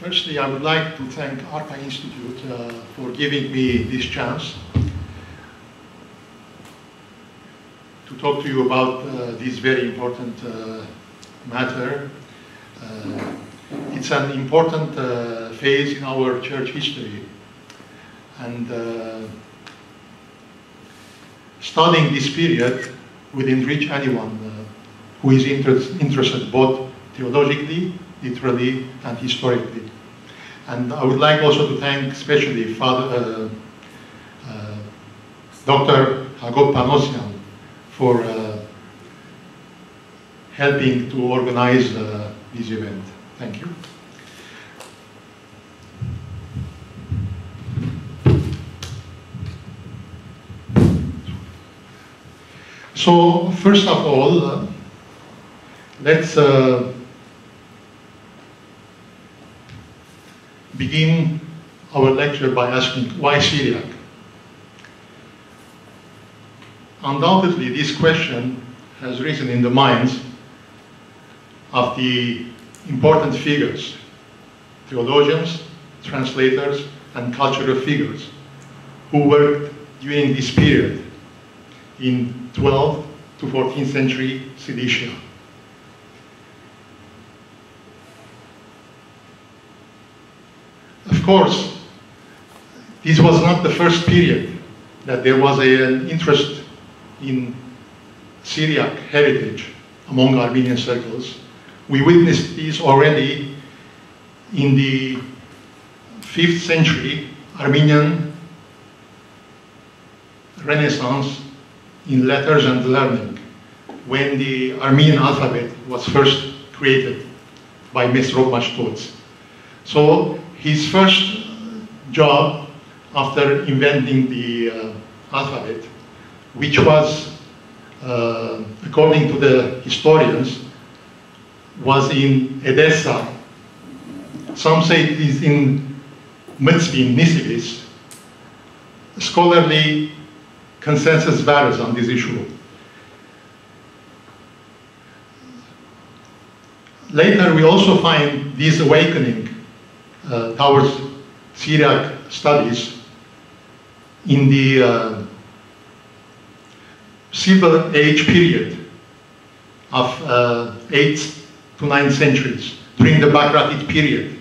Firstly, I would like to thank ARPA Institute uh, for giving me this chance to talk to you about uh, this very important uh, matter. Uh, it's an important uh, phase in our church history. And uh, studying this period would enrich anyone who is inter interested both theologically, literally, and historically. And I would like also to thank especially Father, uh, uh, Dr. Hagop Panossian for uh, helping to organize uh, this event. Thank you. So, first of all, uh, let's uh, begin our lecture by asking why Syriac? Undoubtedly, this question has risen in the minds of the important figures, theologians, translators, and cultural figures who worked during this period in 12th to 14th century Cilicia. Of course, this was not the first period that there was a, an interest in Syriac heritage among Armenian circles. We witnessed this already in the 5th century Armenian Renaissance in letters and learning when the Armenian alphabet was first created by Mesrop Mashtots. So his first job after inventing the uh, alphabet, which was, uh, according to the historians, was in Edessa. Some say it is in Mtzvin, Nisibis. Scholarly consensus varies on this issue. Later, we also find this awakening uh, towards Syriac studies in the uh, Silver Age period of uh, 8th to 9th centuries, during the Bagratid period.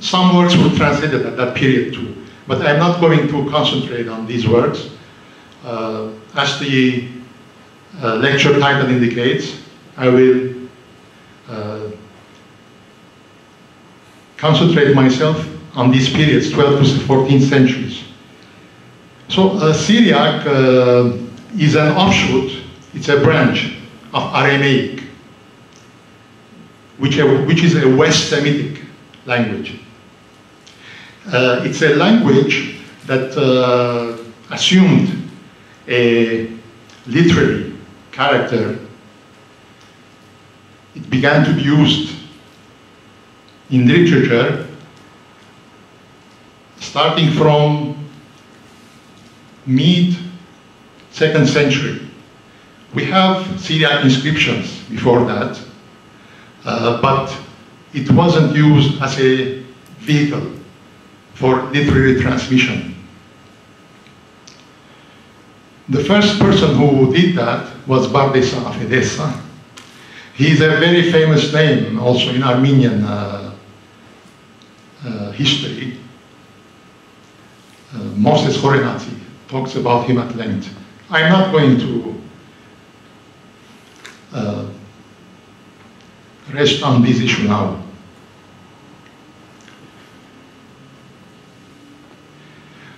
Some works were translated at that period too, but I'm not going to concentrate on these works. Uh, as the uh, lecture title indicates, I will uh, concentrate myself on these periods, 12th to 14th centuries. So uh, Syriac uh, is an offshoot, it's a branch of Aramaic, which, which is a West Semitic language. Uh, it's a language that uh, assumed a literary character. It began to be used in literature starting from mid second century. We have Syriac inscriptions before that, uh, but it wasn't used as a vehicle for literary transmission. The first person who did that was Bardesa of Edessa. He is a very famous name also in Armenian uh, history. Uh, Moses Khorenatsi talks about him at length. I'm not going to uh, rest on this issue now.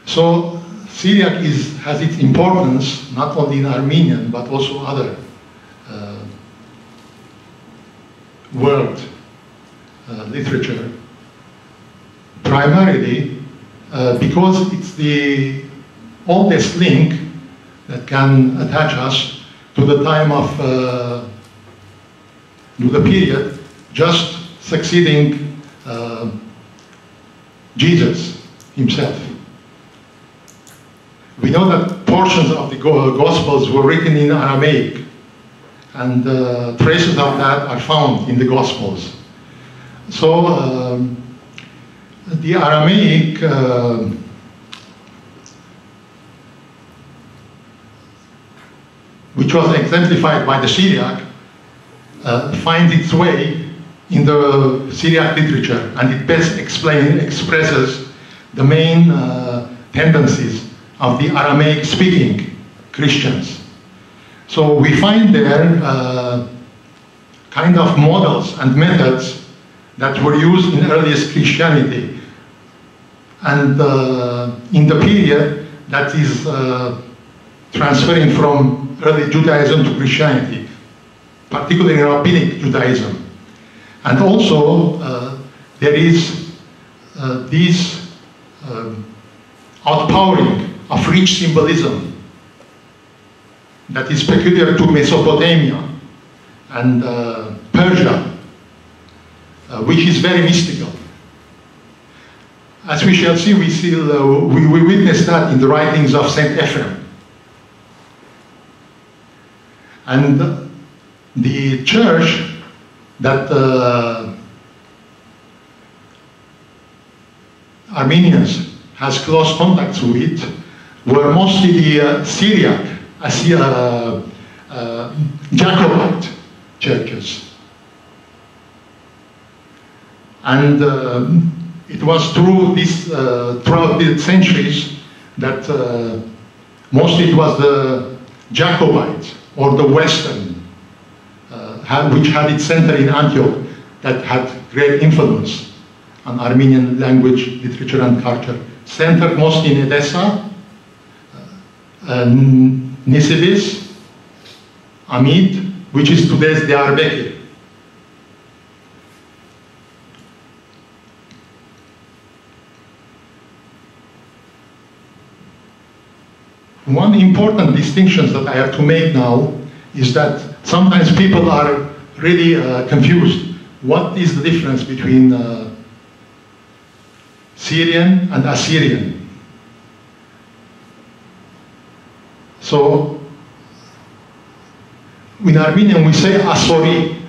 So Syriac is, has its importance not only in Armenian but also other uh, world uh, literature, primarily uh, because it's the oldest link that can attach us to the time of, uh, to the period just succeeding uh, Jesus himself. We know that portions of the Gospels were written in Aramaic, and uh, traces of that are found in the Gospels. So um, the Aramaic uh, which was exemplified by the Syriac, uh, finds its way in the Syriac literature and it best explain, expresses the main uh, tendencies of the Aramaic speaking Christians. So we find there uh, kind of models and methods that were used in earliest Christianity and uh, in the period that is uh, transferring from early Judaism to Christianity, particularly Rabbinic Judaism. And also, uh, there is uh, this um, outpouring of rich symbolism that is peculiar to Mesopotamia and uh, Persia, uh, which is very mystical. As we shall see, we, still, uh, we, we witness that in the writings of Saint Ephrem. And the church that uh, Armenians has close contacts with were mostly the uh, Syriac, uh, uh, Jacobite churches. And uh, it was through this, uh, throughout the centuries that uh, mostly it was the Jacobite or the Western, which had its center in Antioch, that had great influence on Armenian language, literature, and culture. Centered mostly in Edessa, uh, Nisibis, Amid, which is today's Diyarbakir. One important distinction that I have to make now is that sometimes people are really uh, confused. What is the difference between uh, Syrian and Assyrian? So, in Armenian we say Asori,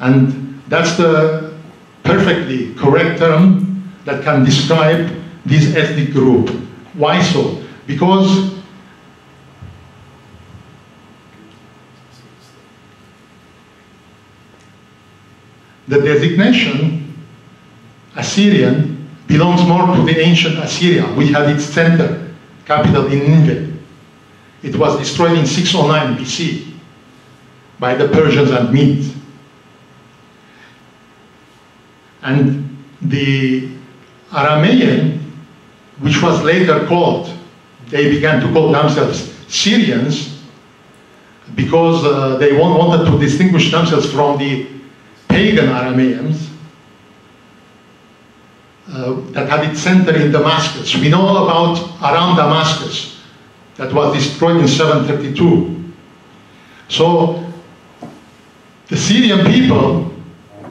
and that's the perfectly correct term that can describe this ethnic group. Why so? Because the designation Assyrian belongs more to the ancient Assyria, which had its center, capital in Nineveh. It was destroyed in 609 BC by the Persians and Medes. And the Aramaean, which was later called they began to call themselves Syrians because uh, they wanted to distinguish themselves from the pagan Arameans uh, that had its center in Damascus. We know about Aram Damascus that was destroyed in 732. So the Syrian people,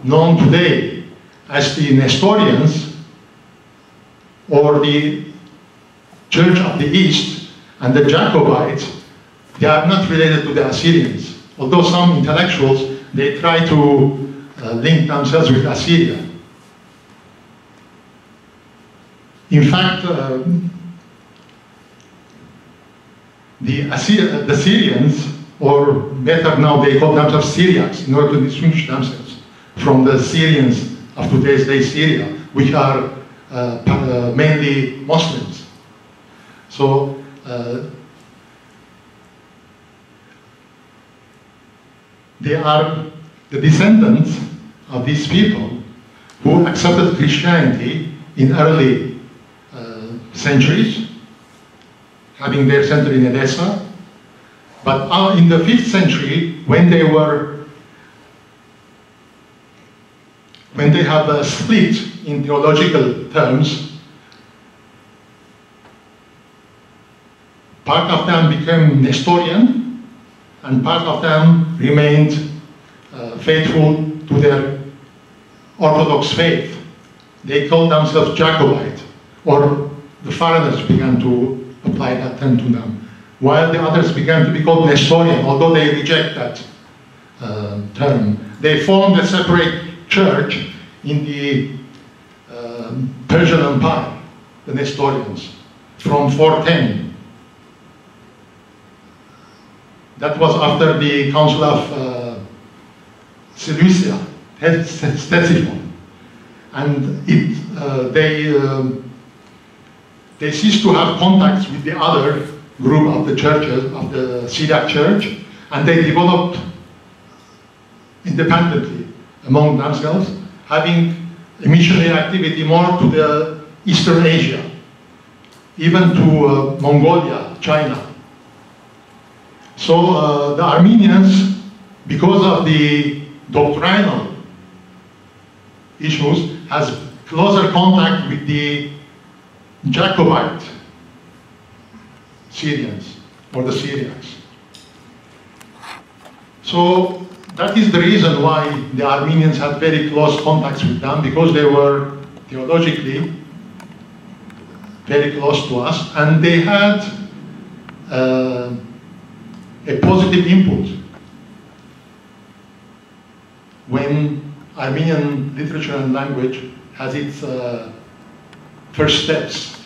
known today as the Nestorians or the Church of the East and the Jacobites, they are not related to the Assyrians. Although some intellectuals, they try to uh, link themselves with Assyria. In fact, uh, the, Assyri the Syrians, or better now they call themselves Syriacs in order to distinguish themselves from the Syrians of today's day Syria, which are uh, uh mainly Muslims. So uh, they are the descendants of these people who accepted Christianity in early uh, centuries, having their center in Edessa. But uh, in the 5th century, when they were, when they have a split in theological terms, Part of them became Nestorian, and part of them remained uh, faithful to their Orthodox faith. They called themselves Jacobite, or the foreigners began to apply that term to them, while the others began to be called Nestorian, although they reject that uh, term. They formed a separate church in the uh, Persian Empire, the Nestorians, from 410. That was after the Council of uh, Seleucia, Ctesiphon. And it, uh, they, um, they ceased to have contacts with the other group of the churches, of the Syriac church, and they developed independently among themselves, having missionary activity more to the Eastern Asia, even to uh, Mongolia, China. So uh, the Armenians, because of the doctrinal issues, has closer contact with the Jacobite Syrians or the Syrians. So that is the reason why the Armenians had very close contacts with them because they were theologically very close to us and they had uh, a positive input when Armenian literature and language has its uh, first steps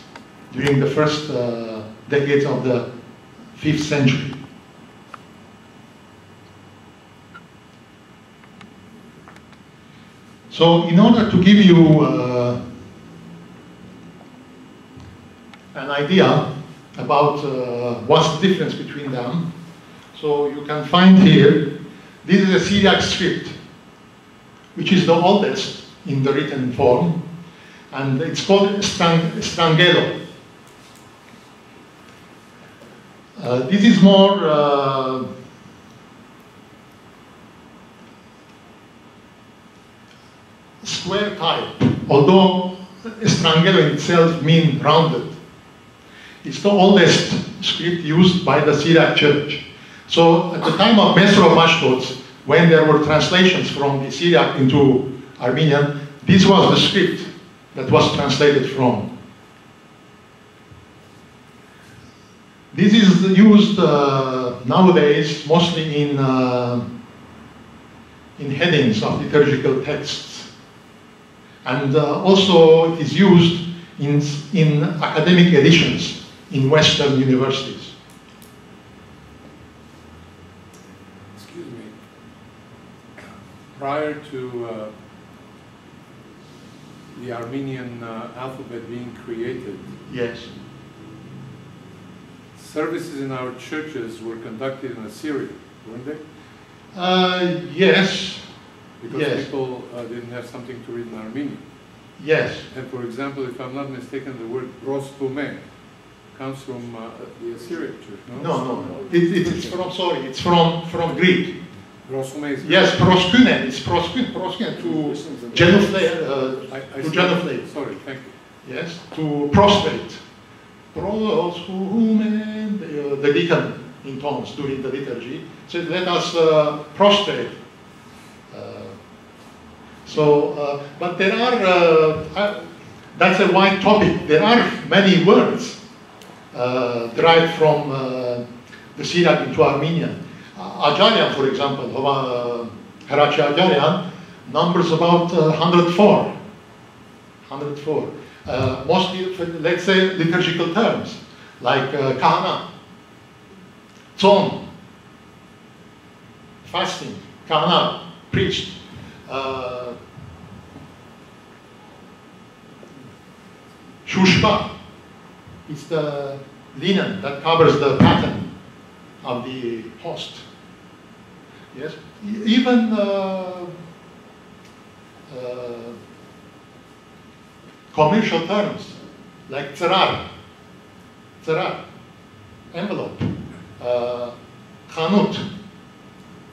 during the first uh, decades of the 5th century. So in order to give you uh, an idea about uh, what's the difference between them, so you can find here, this is a Syriac script, which is the oldest in the written form, and it's called Strang Strangelo. Uh, this is more uh, square type, although Strangelo itself means rounded. It's the oldest script used by the Syriac church. So at the time of Mesrop Mashtots, when there were translations from the Syriac into Armenian, this was the script that was translated from. This is used uh, nowadays mostly in, uh, in headings of liturgical texts. And uh, also it is used in, in academic editions in Western universities. Excuse me. Prior to uh, the Armenian uh, alphabet being created, Yes. services in our churches were conducted in Assyrian, weren't they? Uh, yes, Because Yes. people uh, didn't have something to read in Armenian. yes. And for example, if I'm not mistaken, the word rostume comes from uh, the Assyrian church, no? No, no, no. It, it is from, sorry, it's from, from Greek. Yes, proskyne, it's proskyne, proskyne to genuflate, uh, I, I to genuflate. Sorry, thank you. yes, to prostrate. Proskumen, the, uh, the deacon intones during the liturgy. So let us uh, prostrate. Uh, so, uh, but there are, uh, uh, that's a wide topic. There are many words uh, derived from uh, the Syriac into Armenian. Uh, for example, uh, Herachi Ajarian, numbers about uh, 104. 104. Uh, mostly, let's say, liturgical terms, like uh, kahana, tzom, fasting, kahana, preached, uh, it's the linen that covers the pattern of the host. Yes, E- even uh, uh, commercial terms like tsarar, tsarar, envelope, uh, chanut,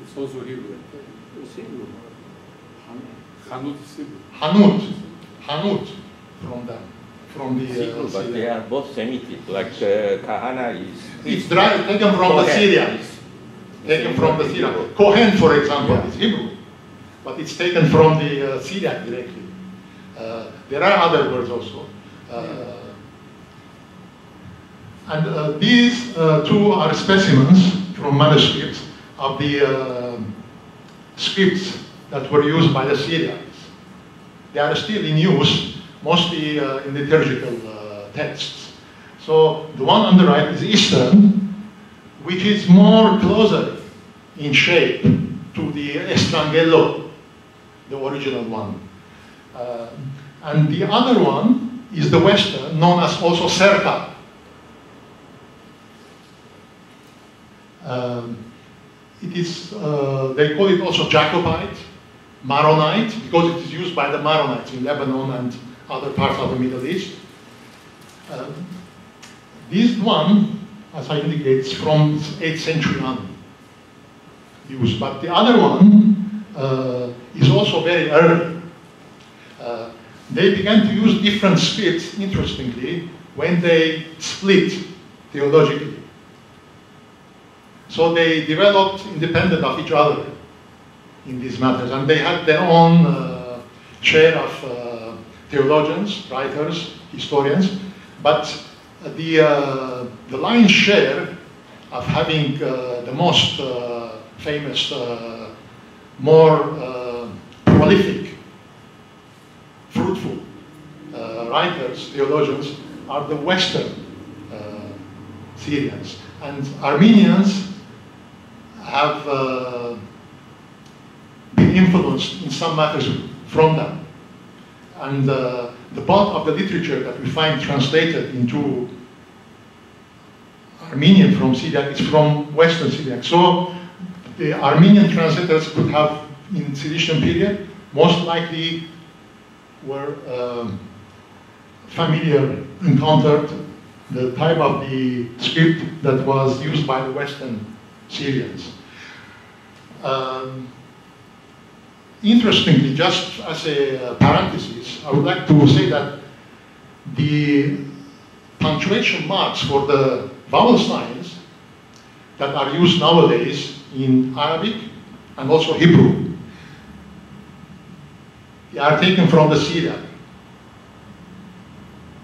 It's also Hebrew. Chanut is Hebrew. hanut, hanut from them, from the. Hebrew, Uh, but they are both Semitic, like uh, Kahana is. It's dry, taken from the Kohen Syriac. is taken from the Syriac. Kohen, for example, Yeah. is Hebrew, but it's taken from the uh, Syriac directly. Uh, there are other words also. Uh, and uh, these uh, two are specimens from manuscripts of the uh, scripts that were used by the Syrians. They are still in use, mostly uh, in liturgical uh, texts. So the one on the right is Eastern, which is more closer in shape to the Estrangelo, the original one. Uh, and the other one is the Western, known as also Cerca. Um, it is, uh, they call it also Jacobite, Maronite, because it is used by the Maronites in Lebanon and other parts of the Middle East. Um, this one, as I indicate, is from 8th century on use, but the other one uh, is also very early. Uh, they began to use different splits, interestingly, when they split theologically. So they developed independent of each other in these matters, and they had their own uh, share of uh, theologians, writers, historians, but the, uh, the lion's share of having uh, the most famous, uh, more prolific, fruitful writers, theologians, are the Western Syrians. And Armenians have uh, been influenced in some matters from them. And uh, the bulk of the literature that we find translated into Armenian from Syriac is from Western Syriac. So the Armenian translators could have, in Cilician period, most likely were um, familiar, encountered the type of the script that was used by the Western Syrians. Um, interestingly, just as a parenthesis, I would like to say that the punctuation marks for the vowel signs that are used nowadays in Arabic and also Hebrew, they are taken from the Syriac.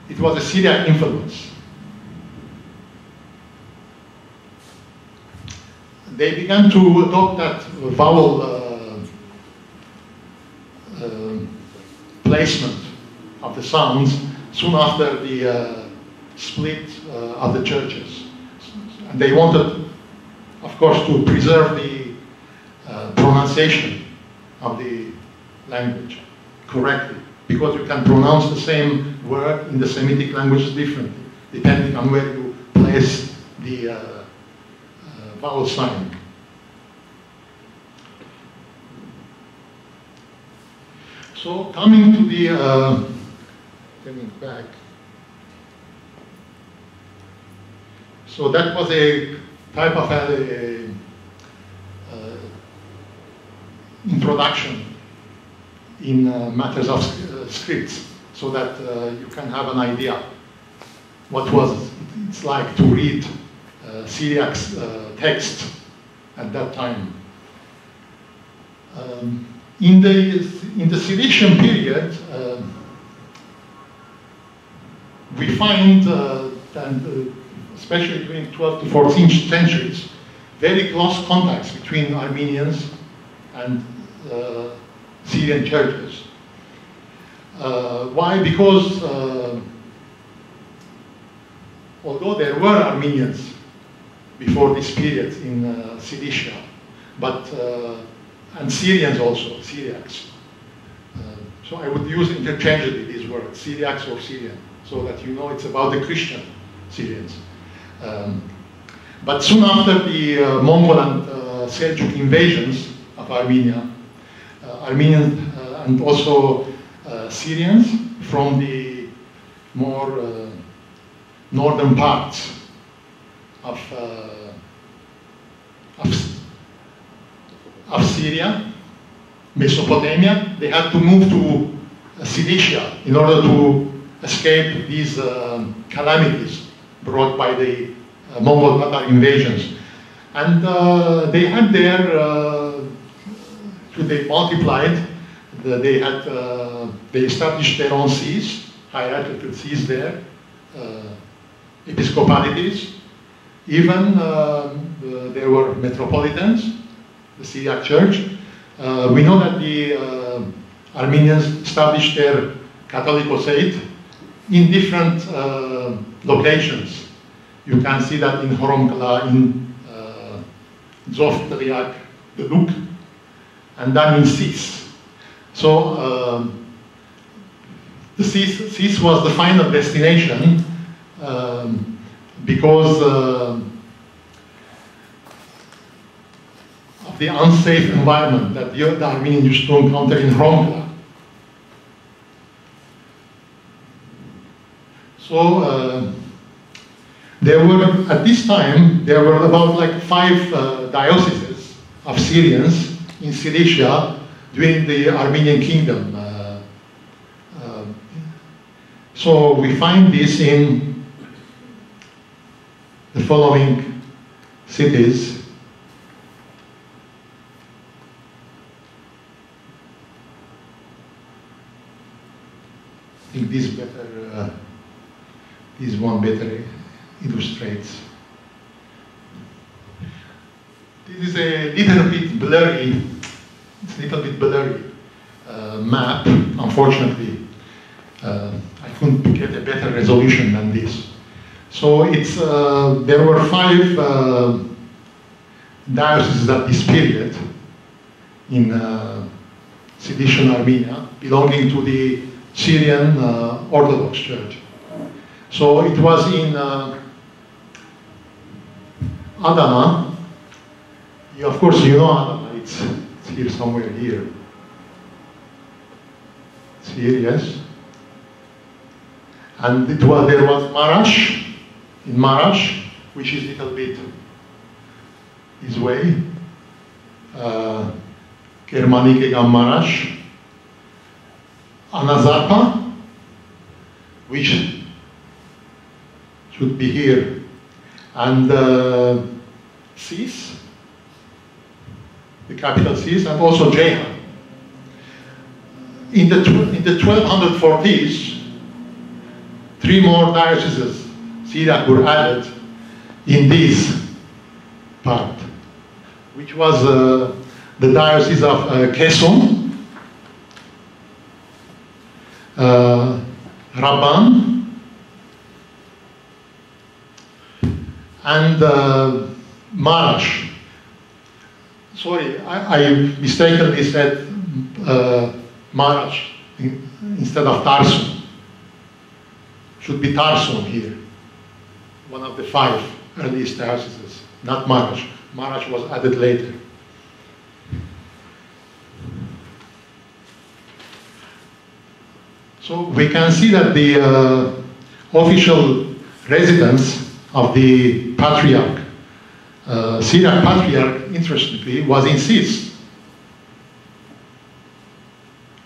It was a Syriac influence. they began to adopt that vowel uh, uh, placement of the sounds soon after the uh, split uh, of the churches. And they wanted, of course, to preserve the uh, pronunciation of the language correctly, because you can pronounce the same word in the Semitic languages differently, depending on where you place the uh, vowel sign. So coming to the, uh, coming back. So that was a type of a, a, introduction in uh, matters of uh, scripts so that uh, you can have an idea what was it's like to read uh, Syriac text at that time. Um, in the in the Cilician period, uh, we find uh, that, uh, especially during 12th to 14th centuries, very close contacts between Armenians and uh, Syrian churches. Uh, why? Because although there were Armenians before this period in uh, Cilicia, but uh, and Syrians also, Syriacs. Uh, so I would use interchangeably these words, Syriacs or Syrian, so that you know it's about the Christian Syrians. Um, but soon after the uh, Mongol and uh, Seljuk invasions of Armenia, uh, Armenians uh, and also Syrians from the more northern parts of, uh, of, of, Syria, Mesopotamia, they had to move to uh, Cilicia in order to escape these uh, calamities brought by the uh, Mongol Tatar invasions. And uh, they had their, uh, they multiplied, they had, they established their own sees, hierarchical sees there, episcopalities, even there were metropolitans, the Syriac Church. We know that the Armenians established their Catholicosate in different uh, locations. You can see that in Horomkala, in uh, Zoftriak, the Luk, and then in Sis. So um, the Sis, Sis was the final destination um, because uh, of the unsafe environment that the, the Armenian used to encounter in Horomkala. So uh, there were, at this time, there were about like five uh, dioceses of Syrians in Cilicia during the Armenian kingdom. Uh, uh, so we find this in the following cities. I think this better, uh, this one better illustrates. This is a little bit blurry, it's a little bit blurry uh, map, unfortunately. Uh, I couldn't get a better resolution than this. So it's, uh, there were five uh, dioceses at this period in uh, Cilician Armenia, belonging to the Syrian uh, Orthodox Church. So it was in uh, Adana. You, of course, you know Adana. It's, it's here somewhere here. It's here, yes. And it was, there was Marash, in Marash, which is a little bit this way. Uh, Germanic Marash. Anazarpa, which should be here, and uh, Sis, the capital Sis, and also Jehan. In the, in the 1240s, three more dioceses, Syriac, were added in this part, which was uh, the diocese of uh, uh, Rabban, and uh. Sorry, I, I mistakenly said uh, Marash in, instead of Tarsum. Should be Tarsum here, one of the five earliest dioceses, not Marash. Marash was added later. So we can see that the uh, official residence of the patriarch, uh, patriarch, interestingly, was in Sis.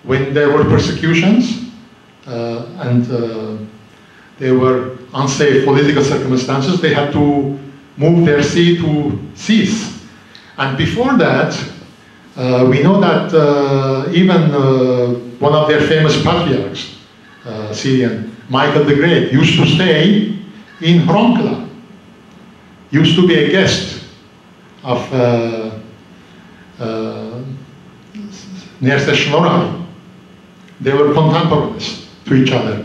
When there were persecutions uh, and uh, there were unsafe political circumstances, they had to move their see to Sis. And before that, uh, we know that uh, even uh, one of their famous patriarchs, uh, Syrian, Michael the Great, used to stay in Horomkala, used to be a guest of uh, uh. They were contemporaries to each other.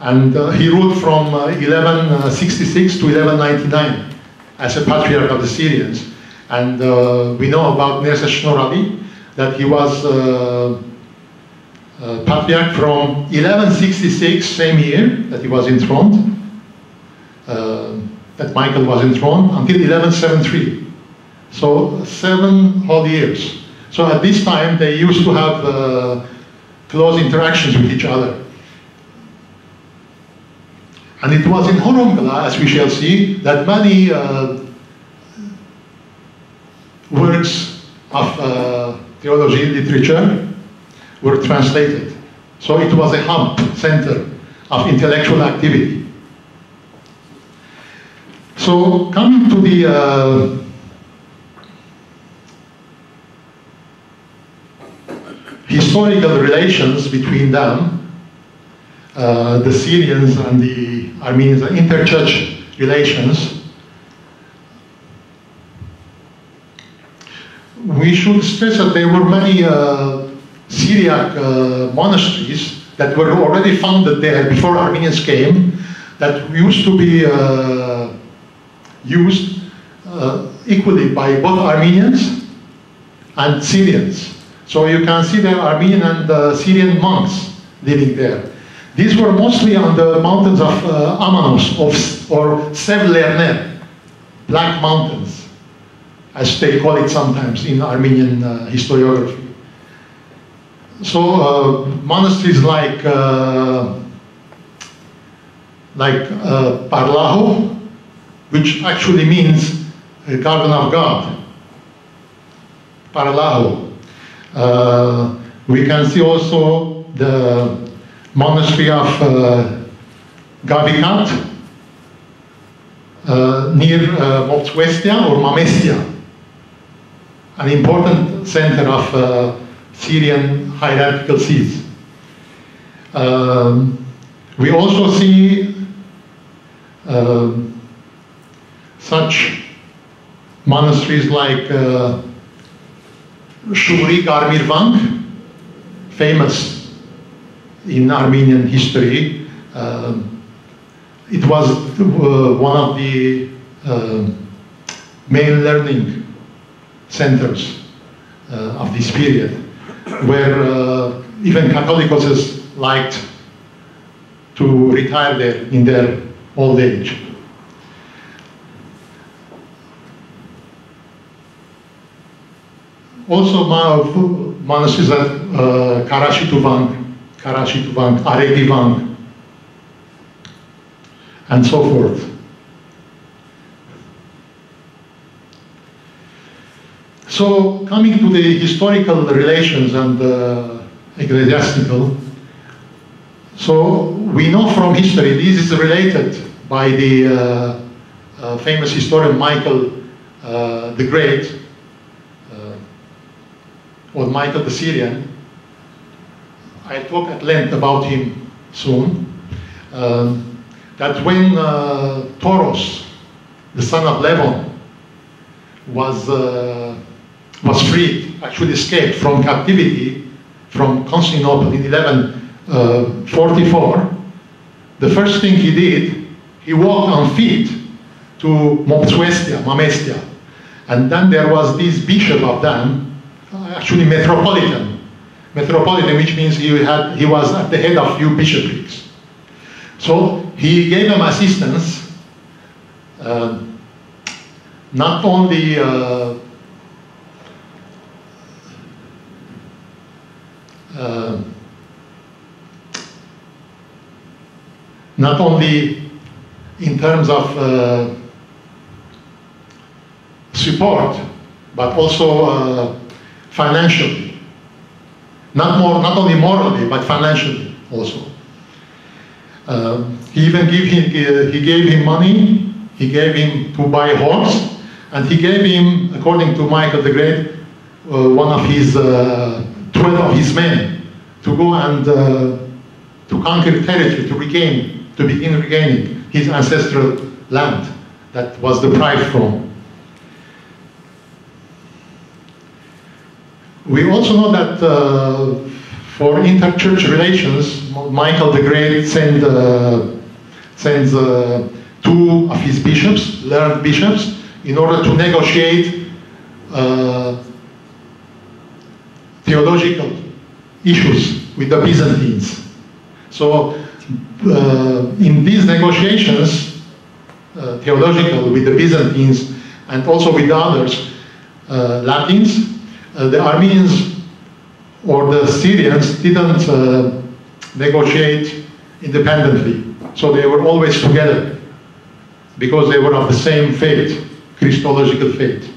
And uh, he ruled from 1166 to 1199 as a patriarch of the Syrians. And uh, we know about Nerses Shnorhali that he was uh, uh, patriarch from 1166, same year that he was enthroned, that Michael was enthroned, until 1173. So seven whole years. So at this time, they used to have uh, close interactions with each other. And it was in Horomkala, as we shall see, that many uh, works of uh, theology literature were translated. So it was a hub, center of intellectual activity. So coming to the uh, historical relations between them, uh, the Syrians and the Armenians, the interchurch relations, we should stress that there were many uh, Syriac uh, monasteries that were already founded there before Armenians came, that used to be uh, used uh, equally by both Armenians and Syrians. So you can see the Armenian and uh, Syrian monks living there. These were mostly on the mountains of uh, Amanos of, or Sevlerner, Black Mountains, as they call it sometimes in Armenian uh, historiography. So uh, monasteries like uh, like uh, Parlaho, which actually means a garden of God. Parlaho. Uh, we can see also the monastery of uh, Gavikat uh, near uh, or Mamestia, an important center of uh, Syrian hierarchical sees. Um, we also see um, such monasteries like uh, Shuri famous in Armenian history. Um, it was uh, one of the uh, main learning centers uh, of this period, where uh, even Catholicos liked to retire there in their old age. Also, ma- monasteries at uh, Karashituvang, Karashituvang, Aregivang, and so forth. So, coming to the historical relations and uh, ecclesiastical, so we know from history, this is related by the uh, uh, famous historian Michael uh, the Great, or Michael the Syrian. I'll talk at length about him soon. Um, that when uh, Toros, the son of Levon, was, uh, was freed, actually escaped from captivity from Constantinople in 1144, the first thing he did, he walked on feet to Mopsuestia, Mamestia. And then there was this bishop of them, actually metropolitan. Metropolitan, which means he, had, he was at the head of few bishoprics. So he gave them assistance, uh, not only uh, uh, not only in terms of uh, support, but also uh, financially. Not more, not only morally, but financially also. Uh, he even gave him, uh, he gave him money. He gave him to buy a horse, and he gave him, according to Michael the Great, uh, one of his uh, twelve of his men to go and uh, to conquer territory, to regain, to begin regaining his ancestral land that was deprived from. We also know that uh, for inter-church relations, Michael the Great sent, uh, sends uh, two of his bishops, learned bishops, in order to negotiate uh, theological issues with the Byzantines. So, uh, in these negotiations, uh, theological with the Byzantines and also with the others, Latins, the Armenians or the Syrians didn't uh, negotiate independently. So they were always together because they were of the same faith, Christological faith.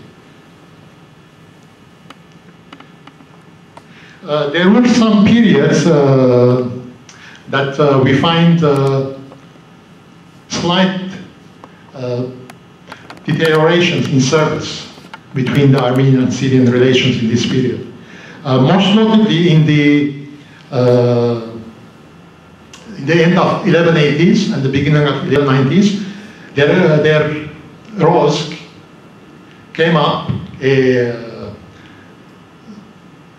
Uh, there were some periods uh, that uh, we find uh, slight uh, deteriorations in service between the Armenian and Syrian relations in this period. Uh, most notably in the, uh, in the end of 1180s and the beginning of 1190s, there, uh, there rose, came up a uh,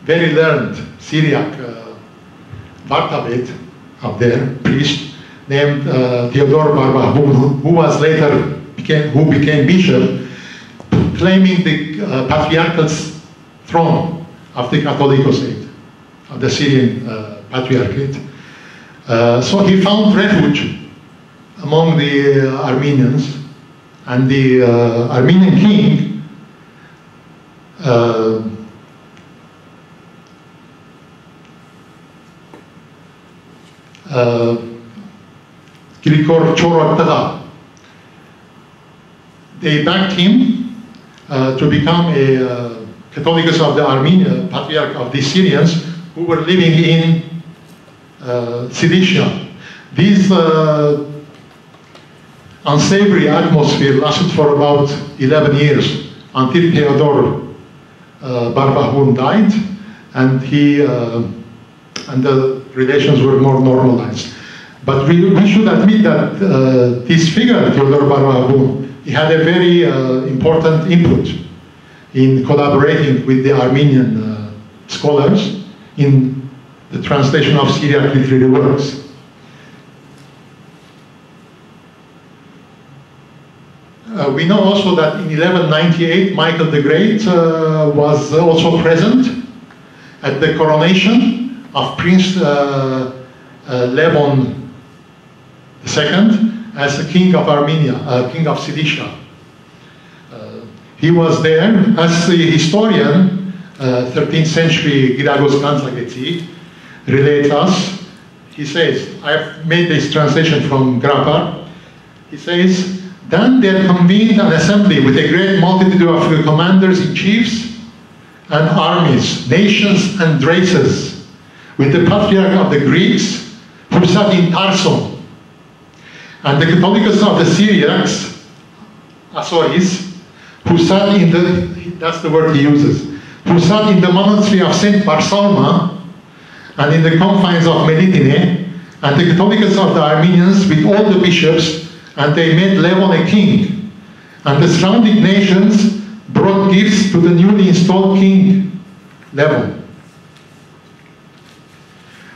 very learned Syriac uh, Vartabit up there, priest, named uh, Theodore bar Wahbun, who was later became, who became bishop, claiming the uh, patriarchal throne of the Catholicosate, of the Syrian uh, Patriarchate. Uh, so he found refuge among the uh, Armenians, and the uh, Armenian king Grigor Chorotada. They backed him uh, to become a uh, Catholicus of the Armenia, Patriarch of the Syrians, who were living in uh, Cilicia. This uh, unsavory atmosphere lasted for about 11 years until Theodore uh, bar Wahbun died, and he uh, and the relations were more normalized. But we, we should admit that this figure, Theodore bar Wahbun, he had a very uh, important input in collaborating with the Armenian uh, scholars in the translation of Syriac literary works. Uh, we know also that in 1198, Michael the Great uh, was also present at the coronation of Prince uh, uh Levon II as the king of Armenia, uh, king of Cilicia. Uh, he was there as the historian, 13th century Giragos Ganzageti, relates us. He says, I've made this translation from Grapar. He says, then they convened an assembly with a great multitude of commanders in chiefs and armies, nations and races, with the patriarch of the Greeks, who sat in Tarson, and the Catholicus of the Syriacs, Asoris, who sat in the, that's the word he uses, who sat in the monastery of Saint Barsauma, and in the confines of Melitene, and the Catholicus of the Armenians with all the bishops and they made Levon a king. And the surrounding nations brought gifts to the newly installed king, Levon.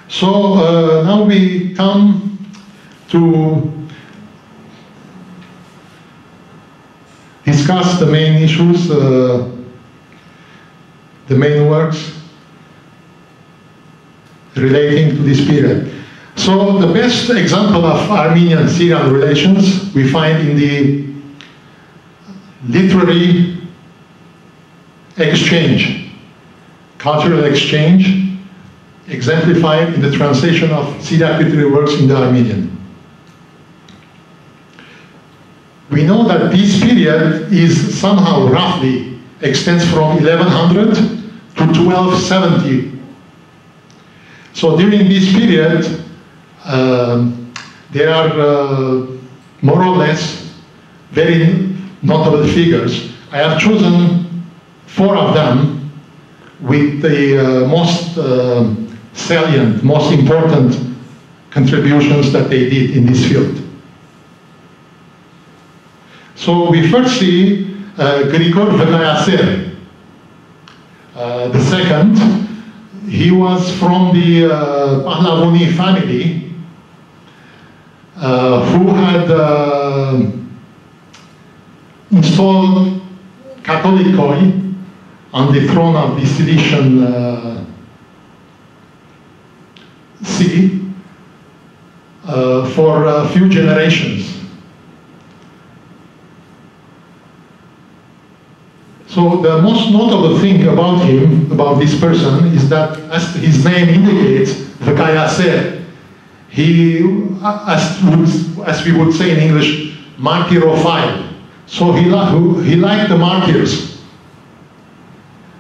So uh, now we come to discuss the main issues, uh, the main works relating to this period. So the best example of Armenian-Syrian relations we find in the literary exchange, cultural exchange, exemplified in the translation of Syriac literary works in the Armenian. We know that this period is somehow roughly extends from 1100 to 1270. So during this period, um, there are uh, more or less very notable figures. I have chosen four of them with the uh, most uh, salient, most important contributions that they did in this field. So we first see uh, Grigor Vkayaser, uh, the second. He was from the uh, family uh, who had uh, installed Catholicoi on the throne of the Cilician uh, uh, for a few generations. So the most notable thing about him, about this person, is that as his name indicates, Vkayaser, he, as, as we would say in English, martyrophile. So he, he liked the martyrs.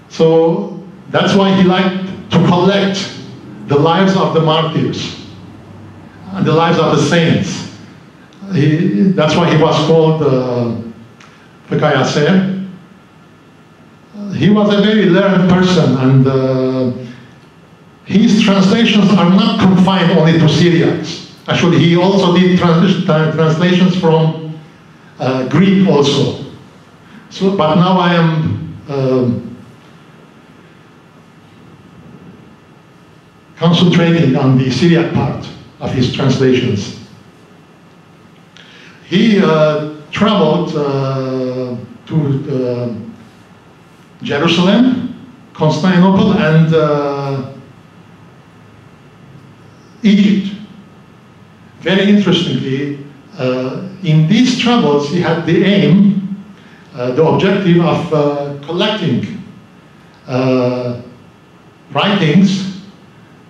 So that's why he liked to collect the lives of the martyrs and the lives of the saints. He, that's why he was called uh, Vkayaser. He was a very learned person and uh, his translations are not confined only to Syriacs. Actually, he also did trans translations from uh, Greek also. So, but now I am um, concentrating on the Syriac part of his translations. He uh, traveled uh, to uh, Jerusalem, Constantinople, and uh, Egypt. Very interestingly, uh, in these travels, he had the aim, uh, the objective of uh, collecting uh, writings,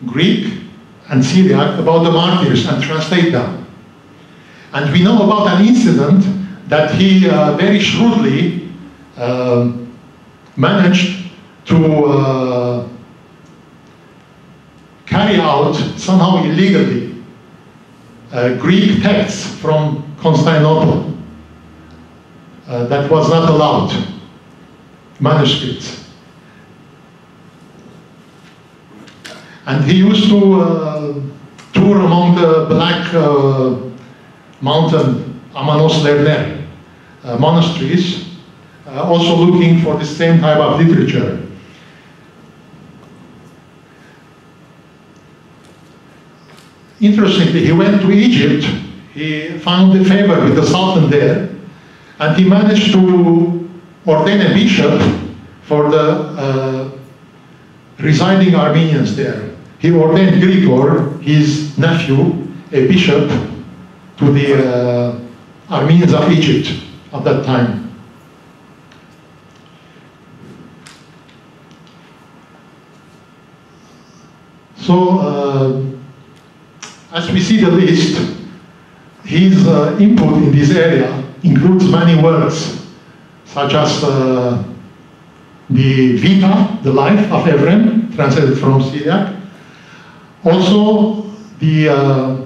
Greek and Syriac, about the martyrs and translate them. And we know about an incident that he uh, very shrewdly um, managed to uh, carry out somehow illegally uh, Greek texts from Constantinople. Uh, that was not allowed, manuscripts. And he used to uh, tour among the black uh, mountain Amanos Lerner uh, monasteries, also looking for the same type of literature. Interestingly, he went to Egypt, he found a favor with the Sultan there, and he managed to ordain a bishop for the uh, residing Armenians there. He ordained Grigor, his nephew, a bishop to the uh, Armenians of Egypt at that time. So, uh, as we see the list, his uh, input in this area includes many words, such as uh, the Vita, the life of Ephraim, translated from Syriac. Also, the uh,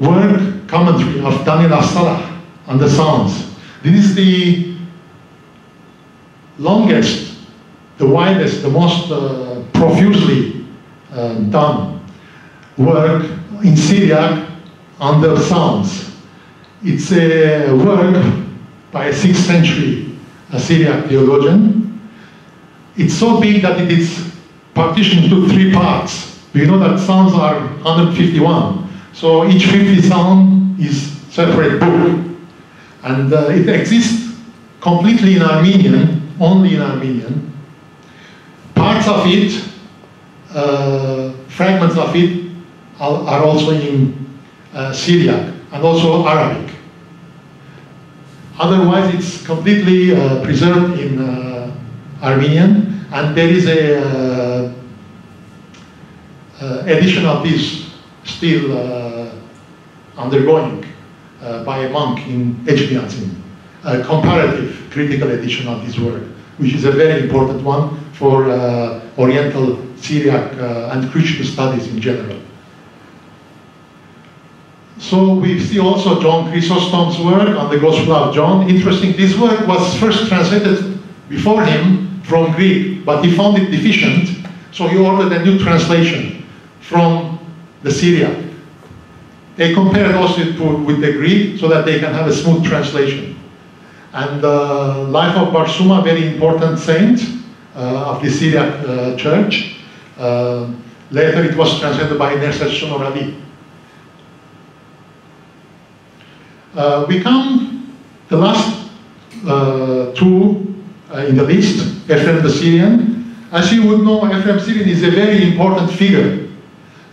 work commentary of Daniel Assalah on the Psalms. This is the longest, the widest, the most uh, profusely uh, done work in Syriac under Psalms. It's a work by a 6th century Syriac theologian. It's so big that it is partitioned into three parts. We know that Psalms are 151. So each 50 psalm is separate book. And uh, it exists completely in Armenian, only in Armenian. Parts of it, uh, fragments of it, are, also in uh, Syriac and also Arabic. Otherwise, it's completely uh, preserved in uh, Armenian, and there is a uh, uh, edition of this still undergoing by a monk in Echmiadzin, a comparative critical edition of this work, which is a very important one for uh, Oriental Syriac uh, and Christian studies in general. So we see also John Chrysostom's work on the Gospel of John. Interesting, this work was first translated before him from Greek, but he found it deficient, so he ordered a new translation from the Syriac. They compared also to, with the Greek so that they can have a smooth translation. And uh, Life of Barsuma, very important saint of the Syriac uh, church. Uh, later it was translated by Nerses Shnorhali. Uh, we come the last uh, two uh, in the list, Ephraim the Syrian. As you would know, Ephraim Syrian is a very important figure,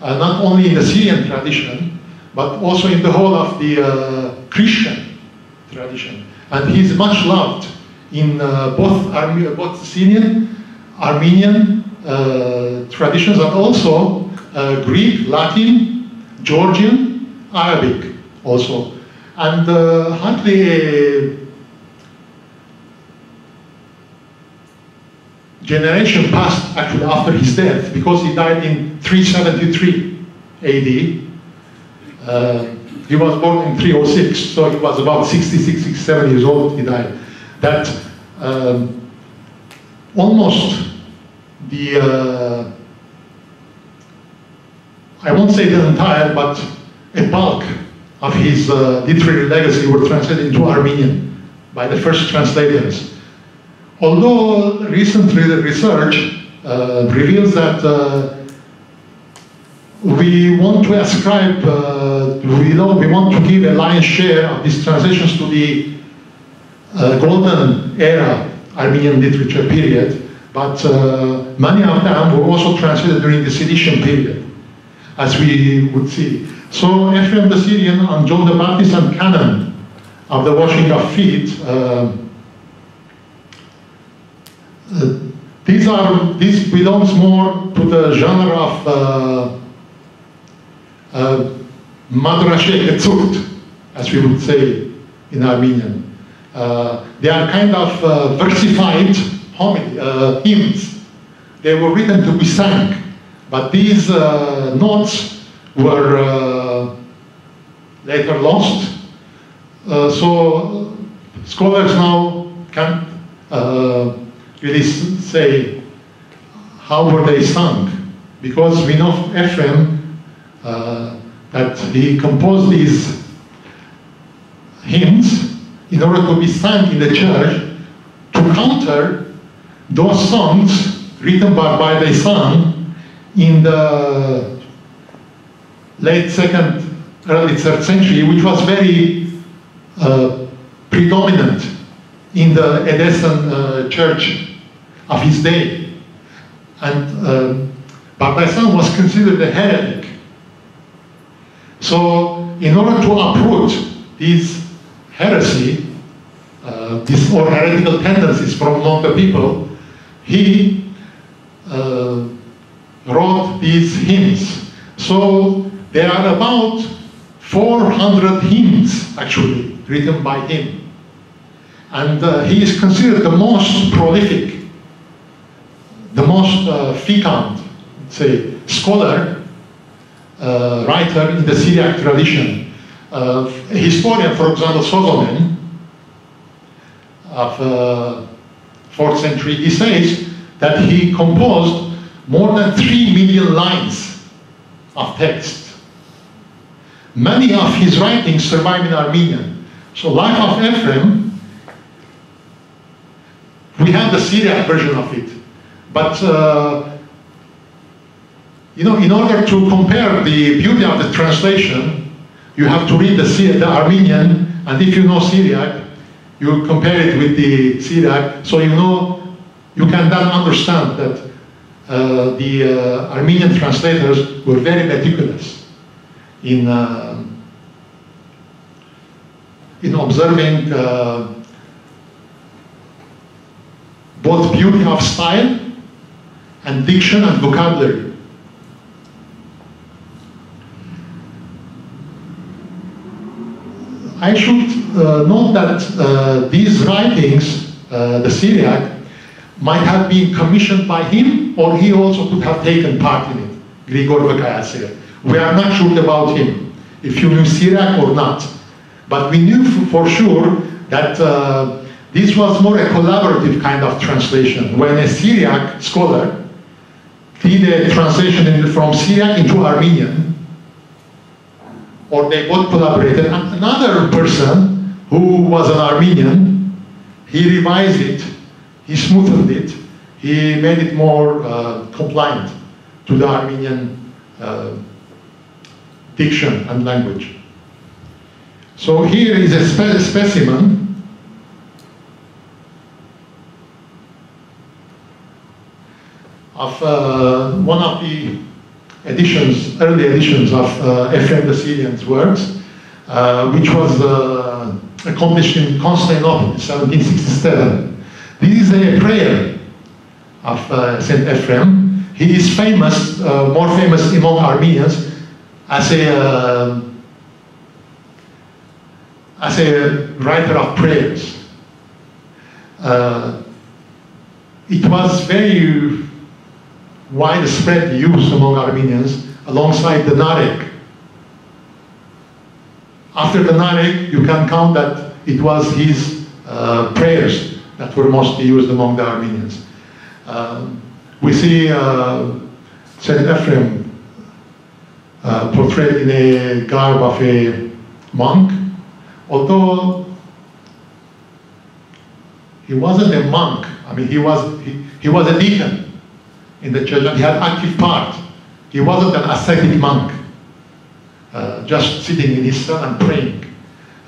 uh, not only in the Syrian tradition, but also in the whole of the uh, Christian tradition. And he's much loved in uh, both, Arme- both Syrian, Armenian traditions, and also Greek, Latin, Georgian, Arabic also and uh, hardly generation passed actually after his death because he died in 373 AD. Uh, he was born in 306, so he was about 66, 67 years old he died. That um, almost the, uh, I won't say the entire, but a bulk of his uh, literary legacy were translated into Armenian by the first translators. Although recent research uh, reveals that uh, we want to ascribe, uh, we, know, we want to give a lion's share of these translations to the uh, golden era Armenian literature period, but uh, many of them were also translated during the sedition period, as we would see. So Ephraim the Syrian and John the Baptist and Canon of the washing of feet, uh, uh, these are, this belongs more to the genre of uh, uh, as we would say in Armenian. Uh, they are kind of uh, versified uh, hymns. They were written to be sung, but these uh, notes were uh, later lost. Uh, so scholars now can't really say how were they sung, because we know Ephraim that he composed these hymns in order to be sung in the church to counter those songs written by, Bardaisan in the late second, early third century, which was very uh, predominant in the Edessan uh, church of his day. And uh, Bardaisan was considered a heretic. So in order to uproot this heresy, uh, these or heretical tendencies from among the people, he uh, wrote these hymns. So there are about 400 hymns actually written by him. And uh, he is considered the most prolific, the most uh, fecund, say, scholar, uh, writer in the Syriac tradition. Uh, a historian, for example, Sozomen, of uh, 4th century, he says that he composed more than 3 million lines of text. Many of his writings survive in Armenian. So Life of Ephraim, we have the Syriac version of it. But, uh, you know, in order to compare the beauty of the translation, you have to read the, the Armenian, and if you know Syriac, you compare it with the Syriac, so you know, you can then understand that uh, the uh, Armenian translators were very meticulous in, uh, in observing uh, both beauty of style and diction and vocabulary. I should uh, note that uh, these writings, uh, the Syriac, might have been commissioned by him or he also could have taken part in it, Grigor Vkayaser. We are not sure about him, if you knew Syriac or not. But we knew for sure that uh, this was more a collaborative kind of translation. When a Syriac scholar did a translation from Syriac into Armenian, or they both collaborated. And another person who was an Armenian, he revised it, he smoothed it, he made it more uh, compliant to the Armenian uh, diction and language. So here is a spe specimen of uh, one of the editions, early editions of uh, the Syrian's works, uh, which was uh, accomplished in Constantinople in 1767. This is a prayer of uh, Saint Ephraim. He is famous, uh, more famous among Armenians, as a uh, as a writer of prayers. It was very widespread use among Armenians alongside the Narek. After the Narek, you can count that it was his uh, prayers that were mostly used among the Armenians. Um, we see uh, Saint Ephraim uh, portrayed in a garb of a monk, although he wasn't a monk. I mean, he was he, he was a deacon in the church and he had active part he wasn't an ascetic monk, uh, just sitting in his cell and praying.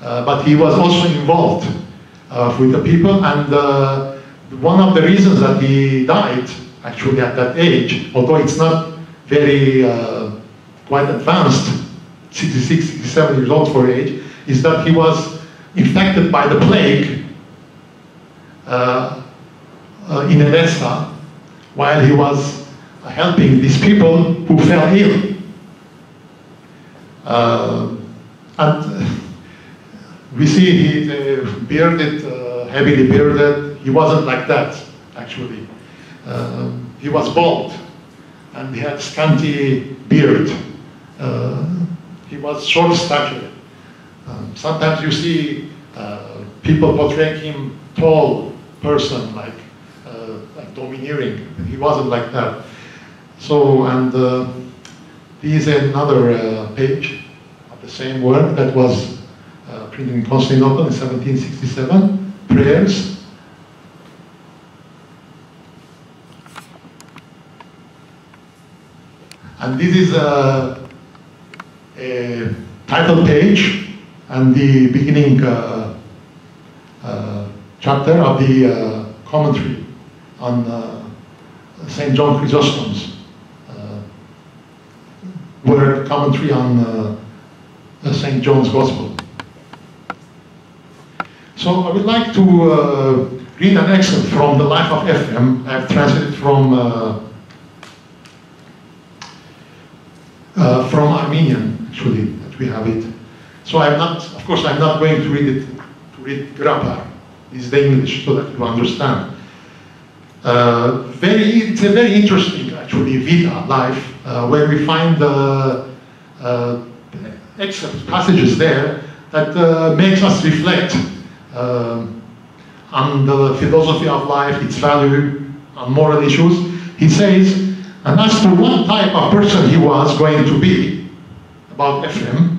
Uh, but he was also involved uh, with the people, and uh, one of the reasons that he died, actually at that age, although it's not very uh, quite advanced, 66, 67 years old for age, is that he was infected by the plague uh, in Edessa while he was helping these people who fell ill. Uh, and we see he's uh, bearded, uh, heavily bearded. He wasn't like that, actually. Um, he was bald, and he had scanty beard. Uh, he was short stature. Um, sometimes you see uh, people portraying him tall person, like domineering. He wasn't like that. So, and uh, this is another uh, page of the same work that was uh, printed in Constantinople in 1767, prayers. And this is a, a title page and the beginning uh, uh, chapter of the uh, commentary on uh, St. John Chrysostom's uh, word commentary on uh, St. John's Gospel. So I would like to uh, read an excerpt from the Life of Ephraim. I've translated from uh, from Armenian, actually, that we have it. So I'm not, of course, I'm not going to read it to read Grapar. It's is the English, so that you understand. Uh, very, it's a very interesting, actually, Vita life, uh, where we find uh, uh, excerpts, passages there that uh, makes us reflect um, on the philosophy of life, its value, on moral issues. He says, and as to what type of person he was going to be, about Ephraim,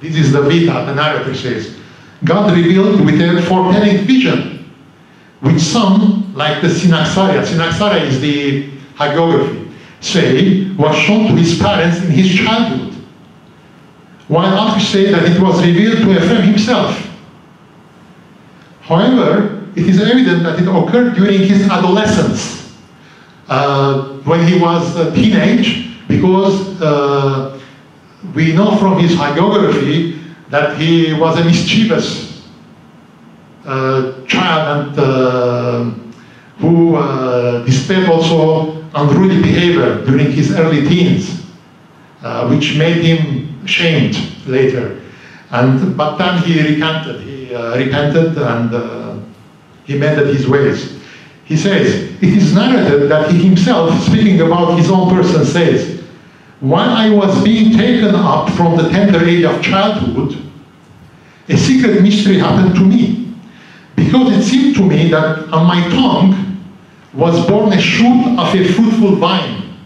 this is the Vita, the narrator says, God revealed with a foretelling vision, which some, like the Synaxaria, Synaxaria is the hagiography, say was shown to his parents in his childhood, while others say that it was revealed to Ephraim himself. However, it is evident that it occurred during his adolescence, uh, when he was a teenage, because uh, we know from his hagiography that he was a mischievous uh, child and uh, who uh, displayed also unruly behavior during his early teens, uh, which made him shamed later. And, but then he recanted, he uh, repented and uh, he mended his ways. He says, it is narrated that he himself, speaking about his own person, says, while I was being taken up from the tender age of childhood, a secret mystery happened to me. Because it seemed to me that on my tongue was born a shoot of a fruitful vine.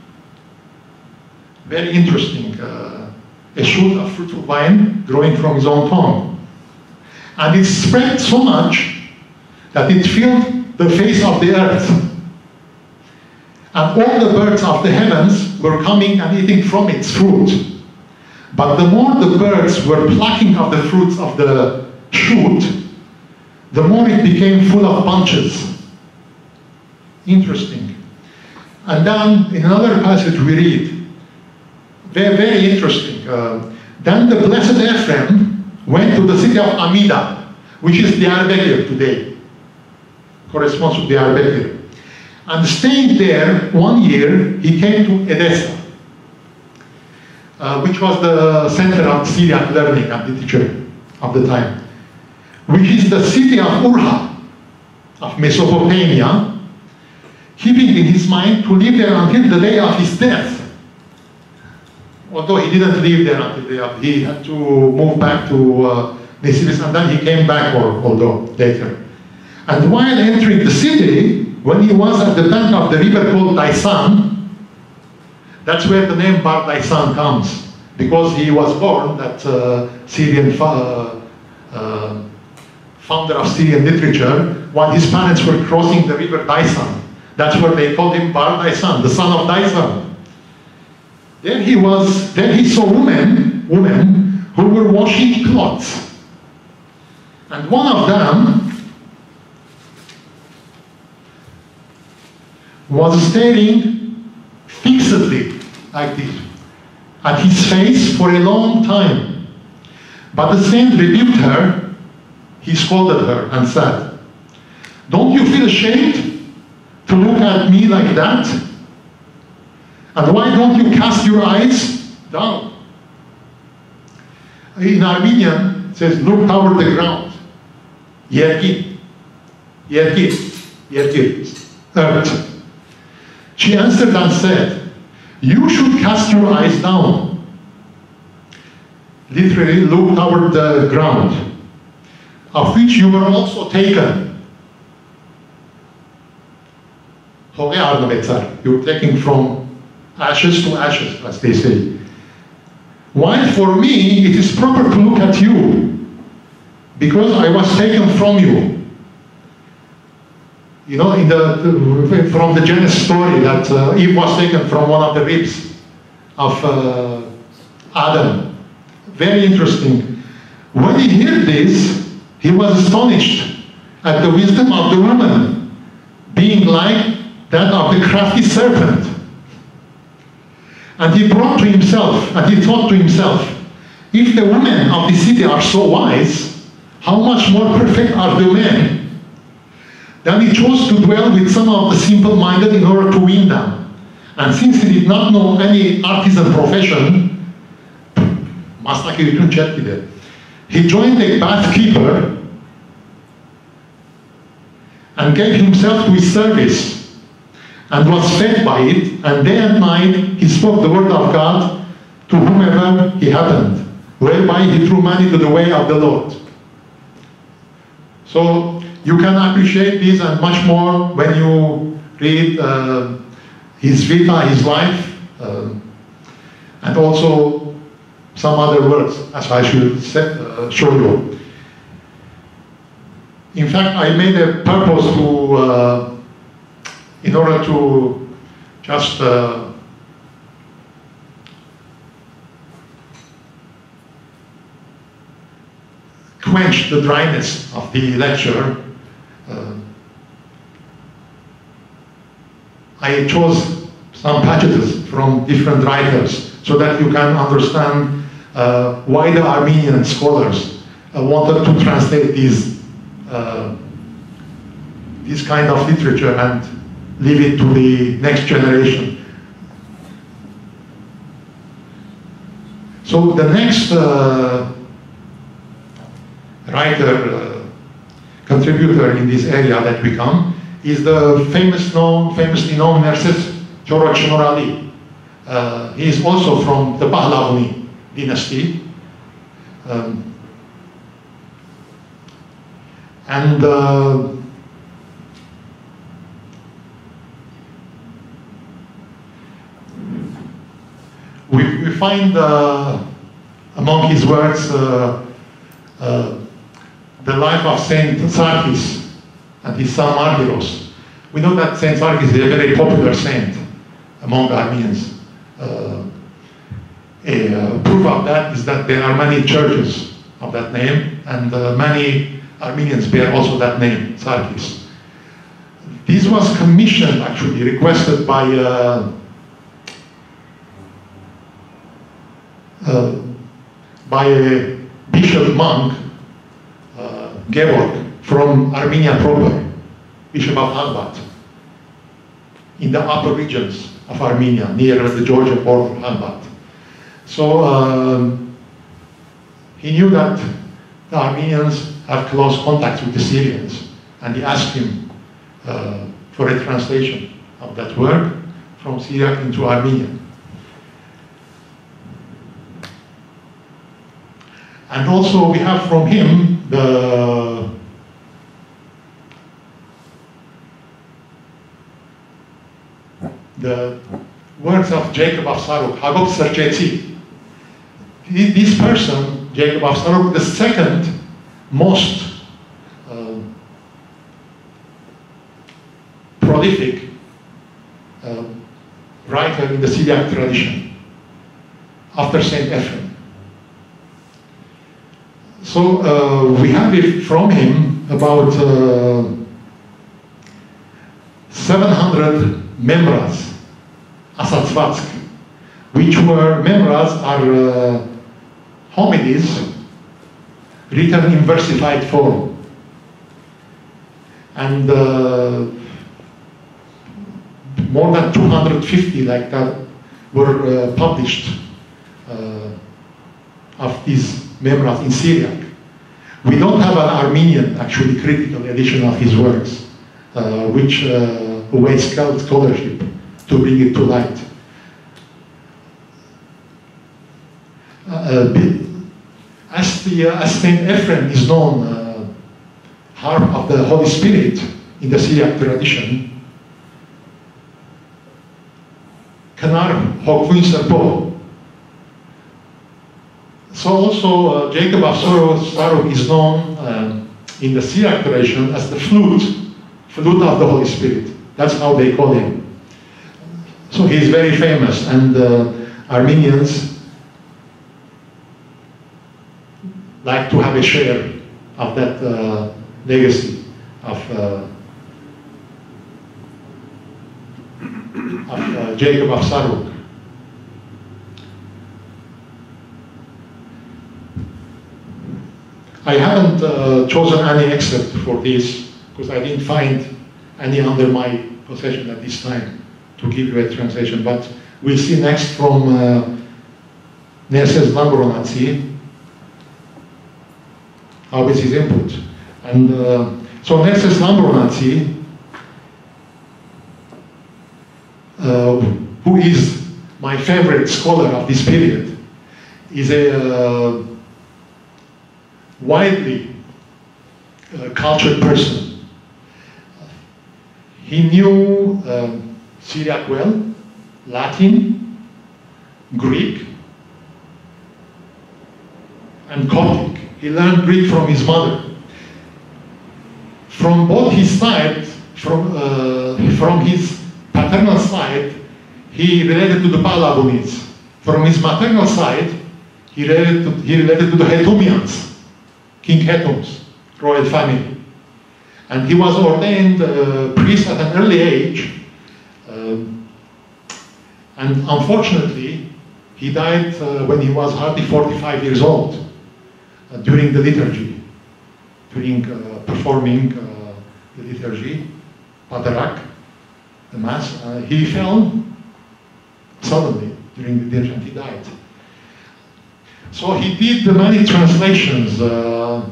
Very interesting. Uh, a shoot of fruitful vine growing from his own tongue. And it spread so much that it filled the face of the earth. And all the birds of the heavens were coming and eating from its fruit. But the more the birds were plucking of the fruits of the shoot, the more it became full of bunches. Interesting. And then in another passage we read, very, very interesting. Uh, then the blessed Ephraim went to the city of Amida, which is Diyarbakir today, corresponds to Diyarbakir. And staying there one year, he came to Edessa, uh, which was the center of Syriac learning and literature of the time, which is the city of Urha, of Mesopotamia, keeping in his mind to live there until the day of his death. Although he didn't live there until the day he had to move back to uh, Nisibis and then he came back, or, although later. And while entering the city, when he was at the bank of the river called Daisan, that's where the name Bar Daisan comes, because he was born that uh, Syrian uh, founder of Syrian literature, while his parents were crossing the river Daisan. That's where they called him Bar Daisan, the son of Daisan. Then he was, then he saw women, women who were washing clothes. And one of them was staring fixedly like this at his face for a long time. But the saint rebuked her, he scolded her and said, Don't you feel ashamed to look at me like that? And why don't you cast your eyes down? In Armenian, it says, look toward the ground. Yergit. Yergit. Yergit. Earth. She answered and said, You should cast your eyes down. Literally, look toward the ground, of which you were also taken. You're taking from ashes to ashes, as they say. While for me, it is proper to look at you, because I was taken from you. You know, in the, from the Genesis story that uh, Eve was taken from one of the ribs of uh, Adam. Very interesting. When he heard this, he was astonished at the wisdom of the woman, being like that of the crafty serpent. And he brought to himself, and he thought to himself, if the women of the city are so wise, how much more perfect are the men then he chose to dwell with some of the simple-minded in order to win them. And since he did not know any artisan profession, he joined a bath keeper and gave himself to his service and was fed by it, and day and night he spoke the word of God to whomever he happened, whereby he drew many to the way of the Lord. So you can appreciate this and much more when you read uh, his vita, his life, uh, and also some other words, as I should uh, show you. In fact, I made a purpose to, uh, in order to just uh, quench the dryness of the lecture, uh, I chose some passages from different writers so that you can understand uh, why the Armenian scholars uh, wanted to translate these, uh, this kind of literature and leave it to the next generation. So the next uh, writer uh, contributor in this area that we come is the famous known, famously known Nerses Shnorhali. Uh, he is also from the Pahlavuni dynasty. Um, and uh, we, we find uh, among his works uh, uh, the life of Saint Sarkis and his son Mardiros. We know that Saint Sarkis is a very popular saint among Armenians. Uh, a uh, proof of that is that there are many churches of that name, and uh, many Armenians bear also that name, Sarkis. This was commissioned, actually, requested by uh, uh, by a bishop monk Georg from Armenia proper, Bishop of Haghpat, in the upper regions of Armenia, near the Georgian border, Haghpat. So um, he knew that the Armenians have close contact with the Syrians, and he asked him uh, for a translation of that work from Syria into Armenian. And also we have from him the the words of Jacob of Saruk, Hagop Serchetzi. This person, Jacob of Saruk, the second most uh, prolific uh, writer in the Syriac tradition. after Saint Ephraim. So uh, we have it from him about uh, 700 memras, asatsvatsk, which were memras are uh, homilies written in versified form. And uh, more than 250 like that were uh, published uh, of these memras in Syriac. We don't have an Armenian, actually, critical edition of his works, uh, which uh, awaits scholarship to bring it to light. Uh, as, the, uh, as Saint Ephraim is known, uh, harp of the Holy Spirit in the Syriac tradition, Kanar Hokvin. So also uh, Jacob of Saruk is known uh, in the Syriac tradition as the flute, flute of the Holy Spirit. That's how they call him. So he is very famous, and uh, Armenians like to have a share of that uh, legacy of, uh, of uh, Jacob of Saruk. I haven't uh, chosen any excerpt for this because I didn't find any under my possession at this time to give you a translation, but we'll see next from uh, Nerses Lambronatsi, how is his input. And uh, so Nerses Lambronatsi, uh, who is my favorite scholar of this period, is a uh, widely uh, cultured person. He knew um, Syriac well, Latin, Greek, and Coptic. He learned Greek from his mother. From both his sides, from, uh, from his paternal side, he related to the Pahlavunids. From his maternal side, he related to, he related to the Hetumians, King Hetum's royal family. And he was ordained uh, priest at an early age. Um, and unfortunately, he died uh, when he was hardly 45 years old uh, during the liturgy, during uh, performing uh, the liturgy, Padarak, the Mass. Uh, he fell suddenly during the liturgy and he died. So he did many translations uh,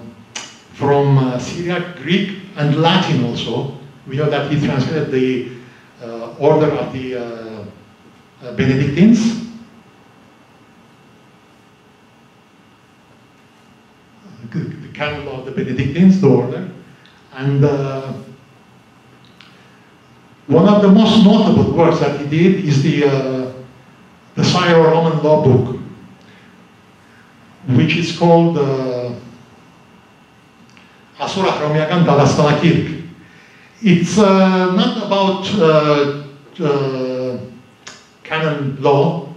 from uh, Syriac, Greek, and Latin also. We know that he translated the uh, order of the uh, uh, Benedictines. The, the canon of the Benedictines, the order. And uh, one of the most notable works that he did is the, the Syro-Roman law book which is called uh, Asura Hromiagan Dalastalakirk. It's uh, not about uh, uh, canon law,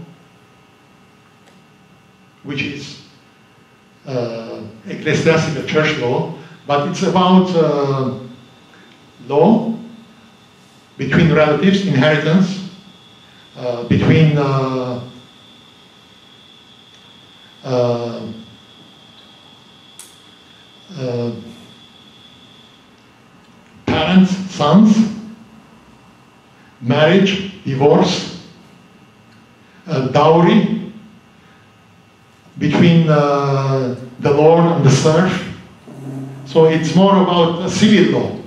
which is uh, ecclesiastical church law, but it's about uh, law between relatives, inheritance, between uh, parents, sons, marriage, divorce, uh, dowry, between uh, the Lord and the serf. So it's more about civil law.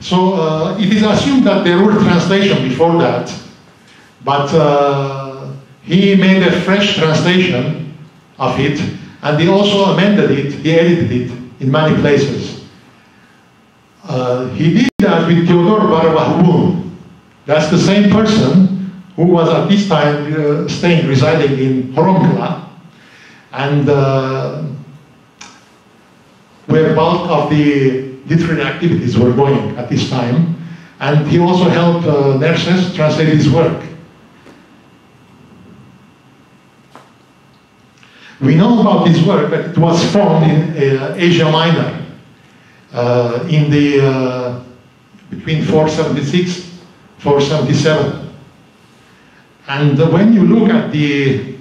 So uh, it is assumed that there were translations before that, but uh, he made a fresh translation of it, and he also amended it, he edited it in many places. Uh, he did that with Theodore bar Wahbun. That's the same person who was at this time uh, staying, residing in Hromkla, and uh, where bulk of the literary activities were going at this time. And he also helped uh, Nerses translate his work. We know about this work but it was formed in uh, Asia Minor uh, in the uh, between 476 477. And when you look at the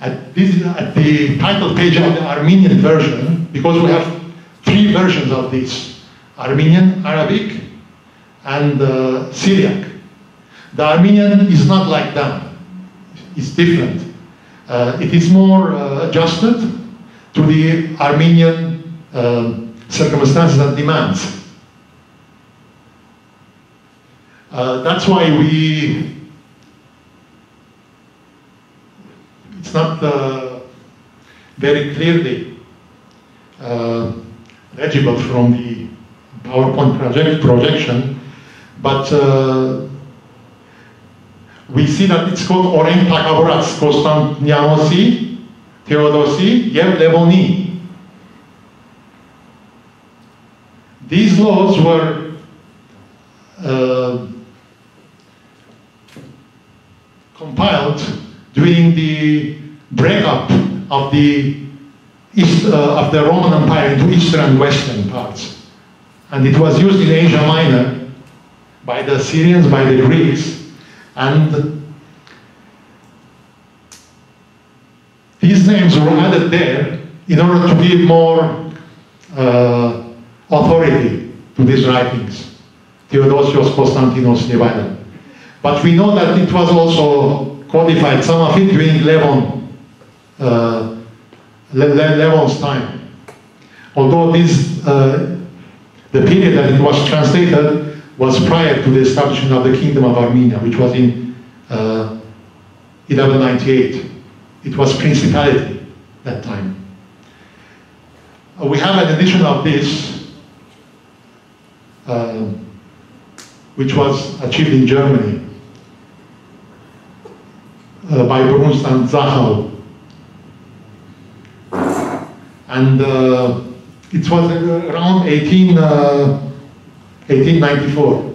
at, this, at the title page of the Armenian version, because we have three versions of this Armenian, Arabic, and uh, Syriac. The Armenian is not like them, it's different. Uh, it is more uh, adjusted to the Armenian uh, circumstances and demands. That's why we it's not uh, very clearly uh, legible from the PowerPoint project projection, but uh, we see that it's called Oren Takavorats, Konstantianosi, Theodosi, Yev Levoni. These laws were uh, compiled during the breakup of the East, uh, of the Roman Empire into eastern and western parts. And it was used in Asia Minor by the Syrians, by the Greeks, and these names were added there in order to give more uh, authority to these writings. Theodosios Konstantinos Nevada. But we know that it was also codified, some of it during Levon, uh, Le Levon's time. Although this, uh, the period that it was translated was prior to the establishment of the Kingdom of Armenia, which was in uh, 1198. It was principality that time. Uh, we have an edition of this, uh, which was achieved in Germany uh, by Brunst and Sachau. And uh, it was around 18, 1894.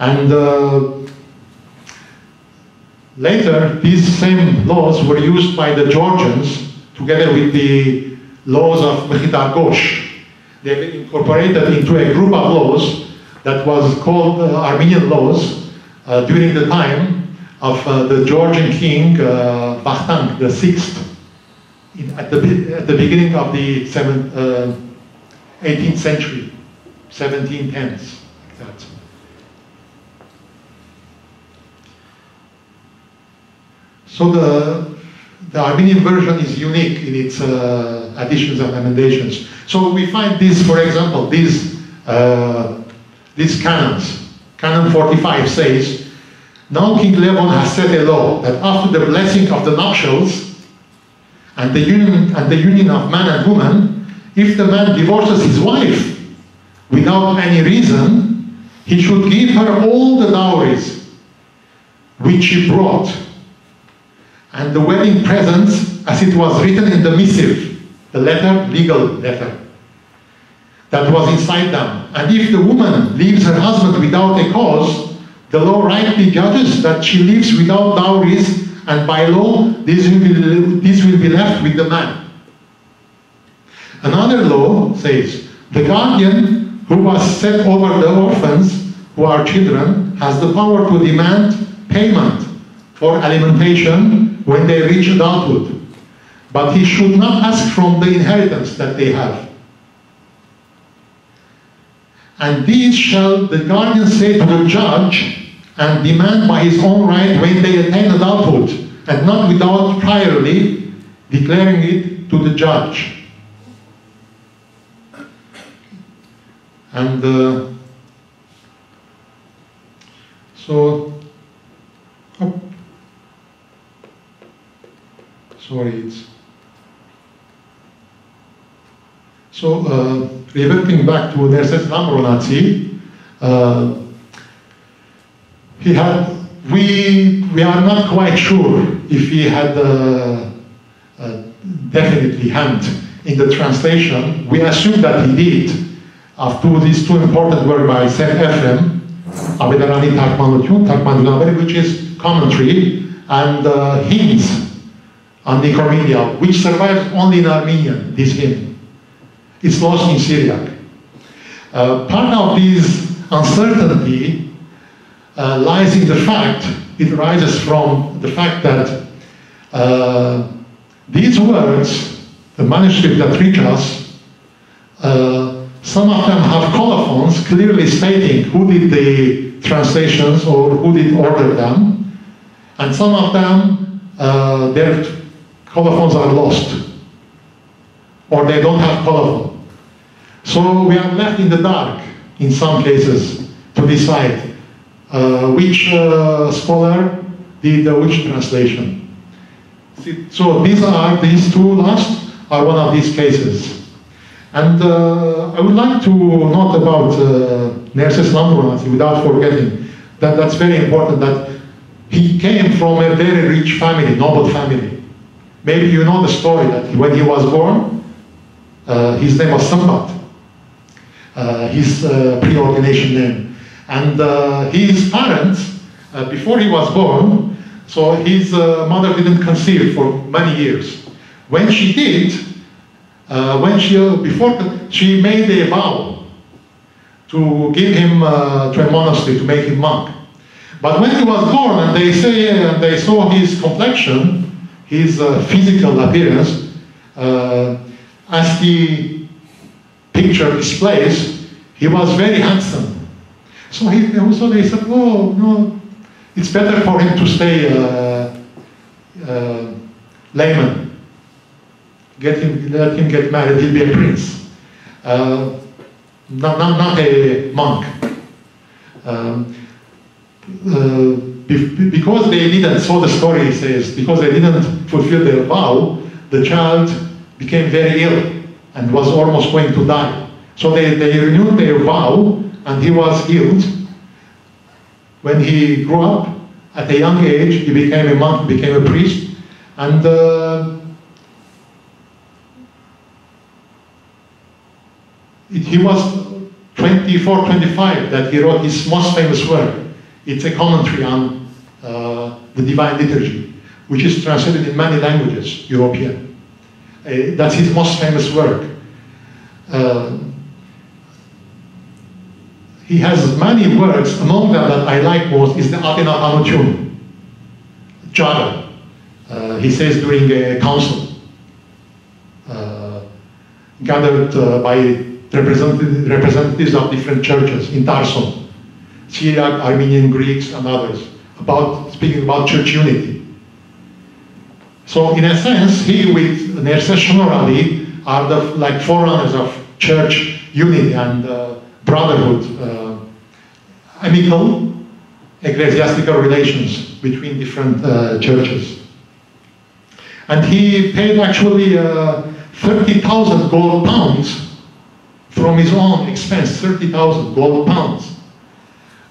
And later, these same laws were used by the Georgians together with the laws of Mkhitar Gosh. They were incorporated into a group of laws that was called uh, Armenian laws uh, during the time of uh, the Georgian king uh, Vakhtang the sixth at the, at the beginning of the seventh, 18th century, 1710s, like that. So the, the Armenian version is unique in its uh, additions and emendations. So we find this, for example, these, uh, these canons. Canon 45 says, now King Levon has set a law that after the blessing of the nuptials and the union, and the union of man and woman, if the man divorces his wife without any reason, he should give her all the dowries which she brought and the wedding presents as it was written in the missive, the letter, legal letter, that was inside them. And if the woman leaves her husband without a cause, the law rightly judges that she lives without dowries, and by law, this will be, this will be left with the man. Another law says, the guardian who was set over the orphans who are children has the power to demand payment for alimentation when they reach adulthood. But he should not ask from the inheritance that they have. And these shall the guardian say to the judge and demand by his own right when they attain adulthood, and not without priorly declaring it to the judge. And uh, so, oh, sorry, it's so uh, reverting back to Nerses Lambronatsi, uh, he had we we are not quite sure if he had uh, uh, definitely hand in the translation. We assume that he did after these two important work by Saint Ephraim, Abedarani Takmanutun, Takmanunabere, which is commentary, and uh, hymns on the Nicomedia, which survives only in Armenian, this hymn. It's lost in Syriac. Uh, part of this uncertainty uh, lies in the fact, it arises from the fact that uh, these words, the manuscript that reach us, uh, some of them have colophons clearly stating who did the translations or who did order them, and some of them, uh, their colophons are lost, or they don't have colophon. So we are left in the dark in some cases to decide uh, which uh, scholar did which translation. So these are these two last are one of these cases. And uh, I would like to note about uh, Nerses Lambronatsi without forgetting that that's very important that he came from a very rich family, noble family. Maybe you know the story that when he was born, uh, his name was Sambat, uh, his uh, pre-ordination name. And uh, his parents, uh, before he was born, so his mother didn't conceive for many years. When she did, uh, when she uh, before she made a vow to give him uh, to a monastery to make him monk. But when he was born, and they say and they saw his complexion, his uh, physical appearance, uh, as the picture displays, he was very handsome. So he, so they said, oh no, it's better for him to stay uh, layman. Get him, let him get married, he'll be a prince. Uh, not, not, not a monk. Um, uh, be- because they didn't, so the story says, because they didn't fulfill their vow, the child became very ill and was almost going to die. So they, they renewed their vow and he was healed. When he grew up, at a young age, he became a monk, became a priest, and uh, he was 24, 25 that he wrote his most famous work. It's a commentary on uh, the Divine Liturgy, which is translated in many languages, European. Uh, that's his most famous work. Uh, he has many works, among them that I like most is the Athena Jada. Uh, he says during a council uh, gathered uh, by representatives of different churches in Tarson, Syriac, Armenian, Greeks, and others, about speaking about church unity. So in a sense, he with Nerses Shnorhali are the like forerunners of church unity and uh, brotherhood, uh, amical ecclesiastical relations between different uh, churches. And he paid actually uh, 30,000 gold pounds from his own expense, 30,000 gold pounds,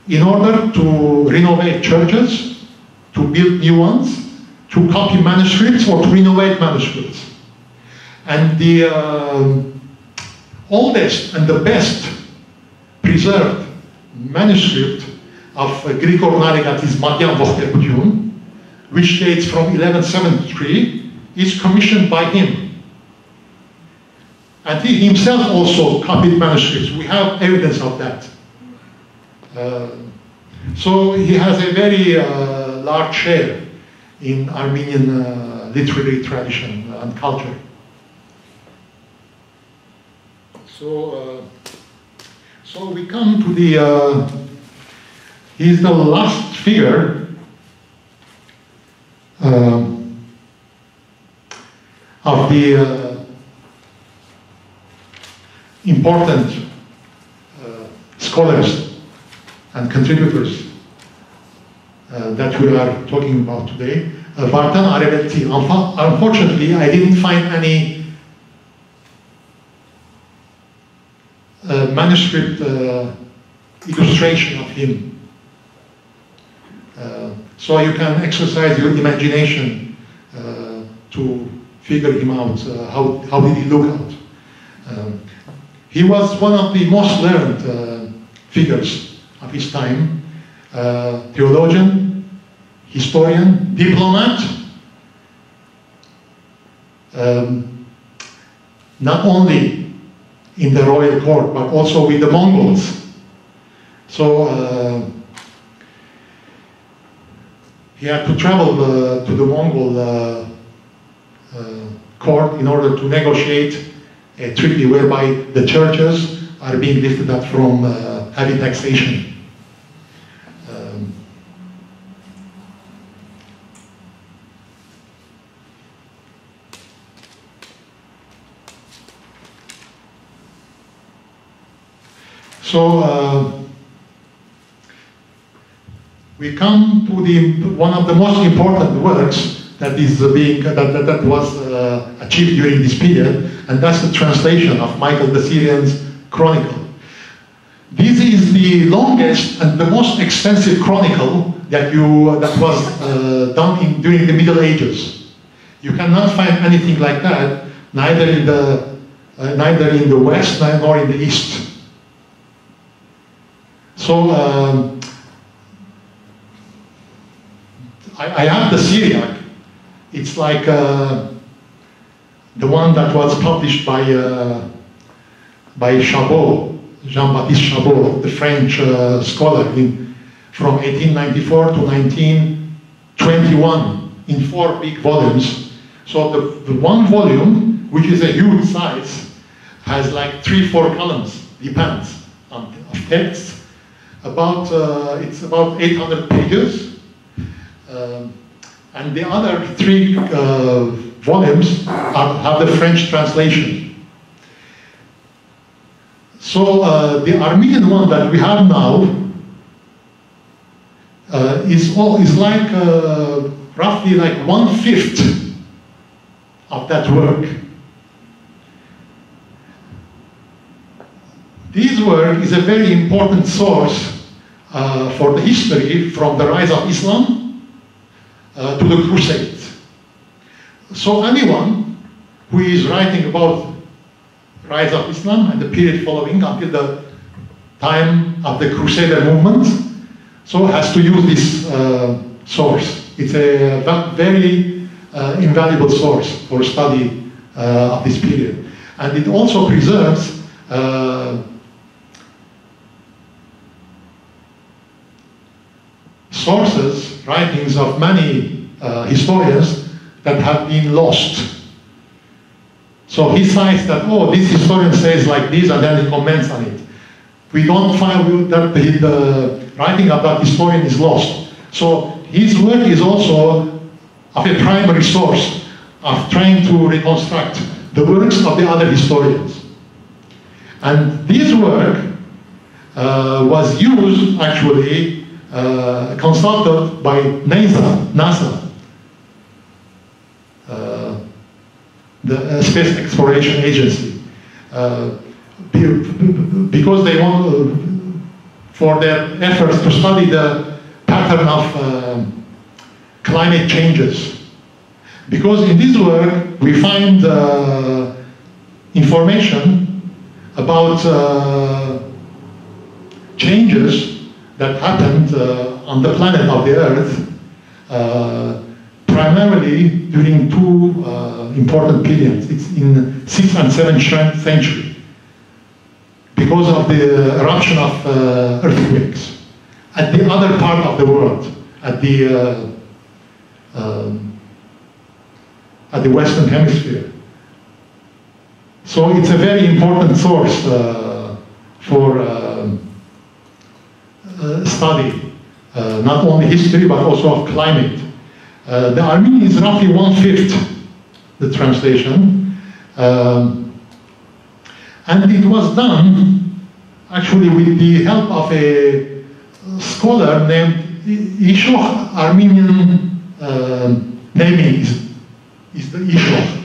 in order to renovate churches, to build new ones, to copy manuscripts or to renovate manuscripts. And the uh, oldest and the best preserved manuscript of uh, Greek Ornarigat is Madian Vohterputiun, which dates from 1173, is commissioned by him. And he himself also copied manuscripts. We have evidence of that. Uh, so he has a very uh, large share in Armenian uh, literary tradition and culture. So, uh, so we come to the, uh, he's the last figure um, of the uh, important uh, scholars and contributors uh, that we are talking about today. Uh, Vartan Areveltsi. Unfortunately, I didn't find any uh, manuscript uh, illustration of him. Uh, so you can exercise your imagination uh, to figure him out. How, how did he look out? He was one of the most learned uh, figures of his time, uh, theologian, historian, diplomat, um, not only in the royal court, but also with the Mongols. So uh, he had to travel uh, to the Mongol uh, uh, court in order to negotiate a treaty whereby the churches are being lifted up from uh, heavy taxation. Um, so uh, we come to the one of the most important works that is being that, that, that was uh, achieved during this period, and that's the translation of Michael the Syrian's Chronicle. This is the longest and the most extensive chronicle that you that was uh, done in, during the Middle Ages. You cannot find anything like that, neither in the uh, neither in the West nor in the East. So. Um, I, I have the Syriac. It's like uh, the one that was published by uh, by Chabot, Jean-Baptiste Chabot, the French uh, scholar, in, from 1894 to 1921 in four big volumes. So the, the one volume, which is a huge size, has like three, four columns, depends on of text. About uh, it's about 800 pages. Um, and the other three uh, volumes have the French translation. So uh, the Armenian one that we have now uh, is all is like uh, roughly like one fifth of that work. This work is a very important source uh, for the history from the rise of Islam uh, to the Crusades. So anyone who is writing about rise of Islam and the period following until the time of the Crusader movement, so has to use this uh, source. It's a very uh, invaluable source for study uh, of this period. And it also preserves uh, sources, writings of many uh, historians that have been lost. So he cites that, oh, this historian says like this, and then he comments on it. We don't find that the, the writing of that historian is lost. So his work is also of a primary source of trying to reconstruct the works of the other historians. And this work uh, was used actually uh, consulted by NASA, NASA, the uh, Space Exploration Agency, uh, because they want, uh, for their efforts to study the pattern of climate changes. Because in this work we find information about changes that happened uh, on the planet of the Earth, uh, primarily during two uh, important periods. It's in 6th and 7th century, because of the eruption of uh, earthquakes at the other part of the world, at the uh, um, at the Western Hemisphere. So it's a very important source uh, for um, uh, study, uh, not only history but also of climate. Uh, the Armenian is roughly one fifth the translation, um, and it was done actually with the help of a scholar named Ishoch. Armenian um naming is, is the Ishoch.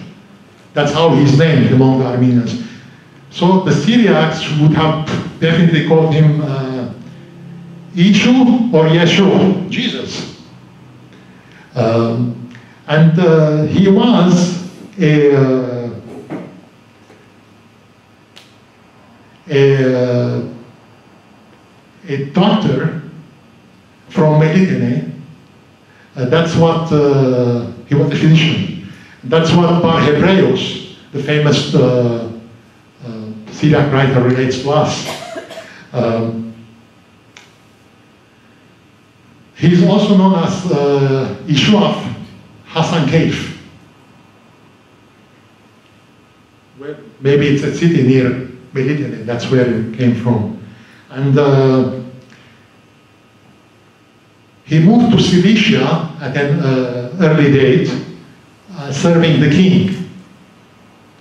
That's how he's named among the Armenians. So the Syriacs would have definitely called him uh, Ishu or Yeshua, Jesus. Um, and uh, he was a, uh, a, a doctor from Melitene Uh, that's what uh, he was a physician. That's what Bar Hebraeus, the famous uh, uh, Syriac writer, relates to us. Um, he is also known as uh, Ishuaf Hasankeyf. Well, maybe it's a city near Melitene, that's where he came from. And uh, he moved to Cilicia at an uh, early date, uh, serving the king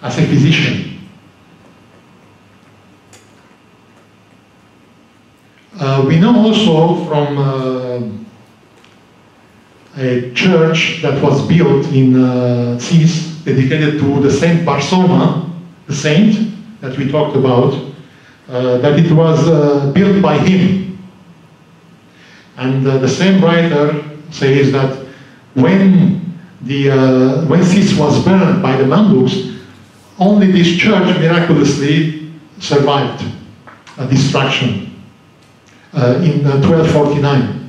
as a physician. Uh, we know also from uh, a church that was built in uh, dedicated to the Saint Barsauma, the saint that we talked about, uh, that it was uh, built by him. And uh, the same writer says that when the uh, when Sis was burned by the Mamluks, only this church miraculously survived a destruction uh, in 1249. Uh,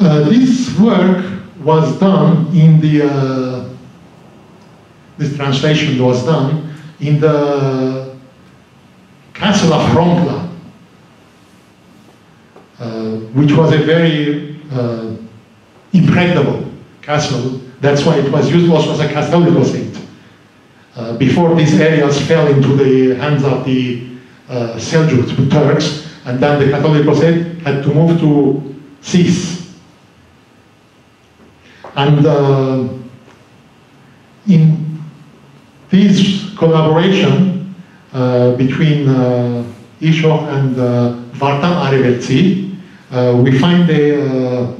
this work was done in the, uh, this translation was done in the castle of Hromkla, uh, which was a very uh, impregnable castle. That's why it was used also as a Catholicosate. Uh, before these areas fell into the hands of the uh, Seljuk Turks, and then the Catholic saint had to move to Sis, and uh, in this collaboration uh, between uh, Ishok and uh, Vartan Areveltsi, uh, we find a uh,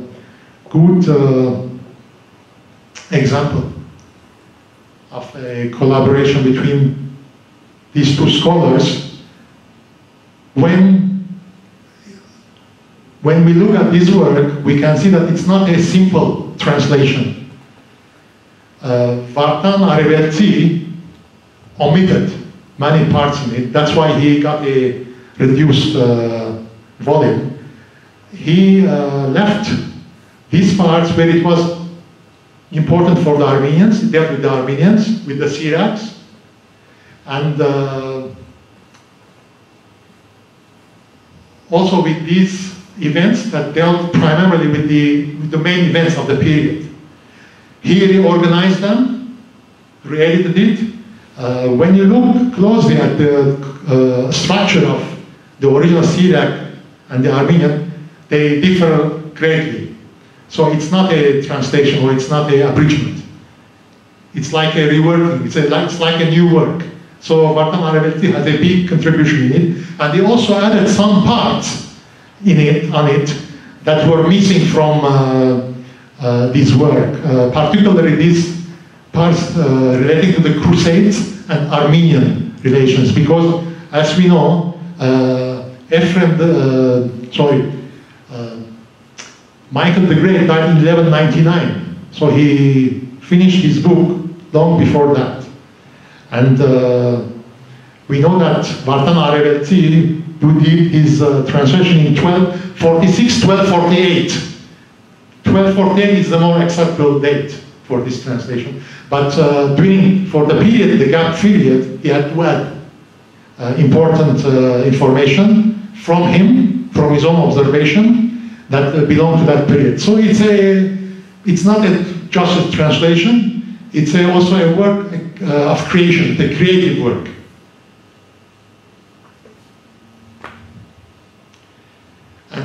good uh, example of a collaboration between these two scholars when when we look at this work, we can see that it's not a simple translation. Uh, Vartan omitted many parts in it. That's why he got a reduced uh, volume. He uh, left these parts where it was important for the Armenians, he dealt with the Armenians, with the Syriacs, and uh, also with these events that dealt primarily with the, with the main events of the period. He reorganized them, re-edited it. Uh, when you look closely at the uh, structure of the original Syriac and the Armenian, they differ greatly. So it's not a translation or it's not a abridgment. It's like a reworking, it's, a, it's like a new work. So Vartan Areveltsi has a big contribution in it, and he also added some parts in it, on it that were missing from uh, uh, this work, uh, particularly these parts relating to the Crusades and Armenian relations, because as we know, Ephraim, the, sorry, Michael the Great died in 1199, so he finished his book long before that. And uh, we know that Vartan Areveltsi who did his uh, translation in 1246, 1248. 1248 is the more acceptable date for this translation. But uh, during, for the period, the gap period, he had to add uh, important uh, information from him, from his own observation, that uh, belong to that period. So it's a, it's not a, just a translation, it's a, also a work uh, of creation, the creative work.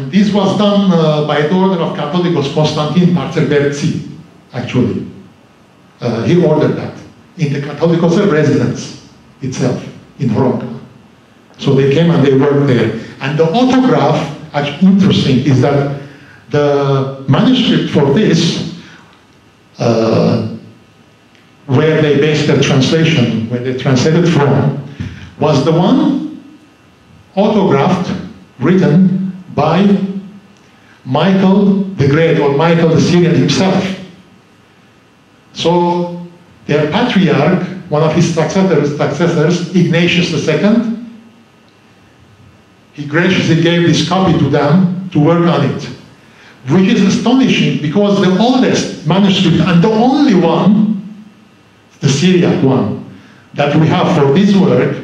And this was done uh, by the order of Catholicos Constantin Parterbertsi, actually. Uh, he ordered that in the Catholicos residence itself in Hromkla. So they came and they worked there. And the autograph, actually interesting, is that the manuscript for this, uh, where they based their translation, where they translated from, was the one autographed, written by Michael the Great or Michael the Syrian himself. So their patriarch, one of his successors, successors Ignatius II, he graciously gave this copy to them to work on it, which is astonishing because the oldest manuscript and the only one, the Syriac one, that we have for this work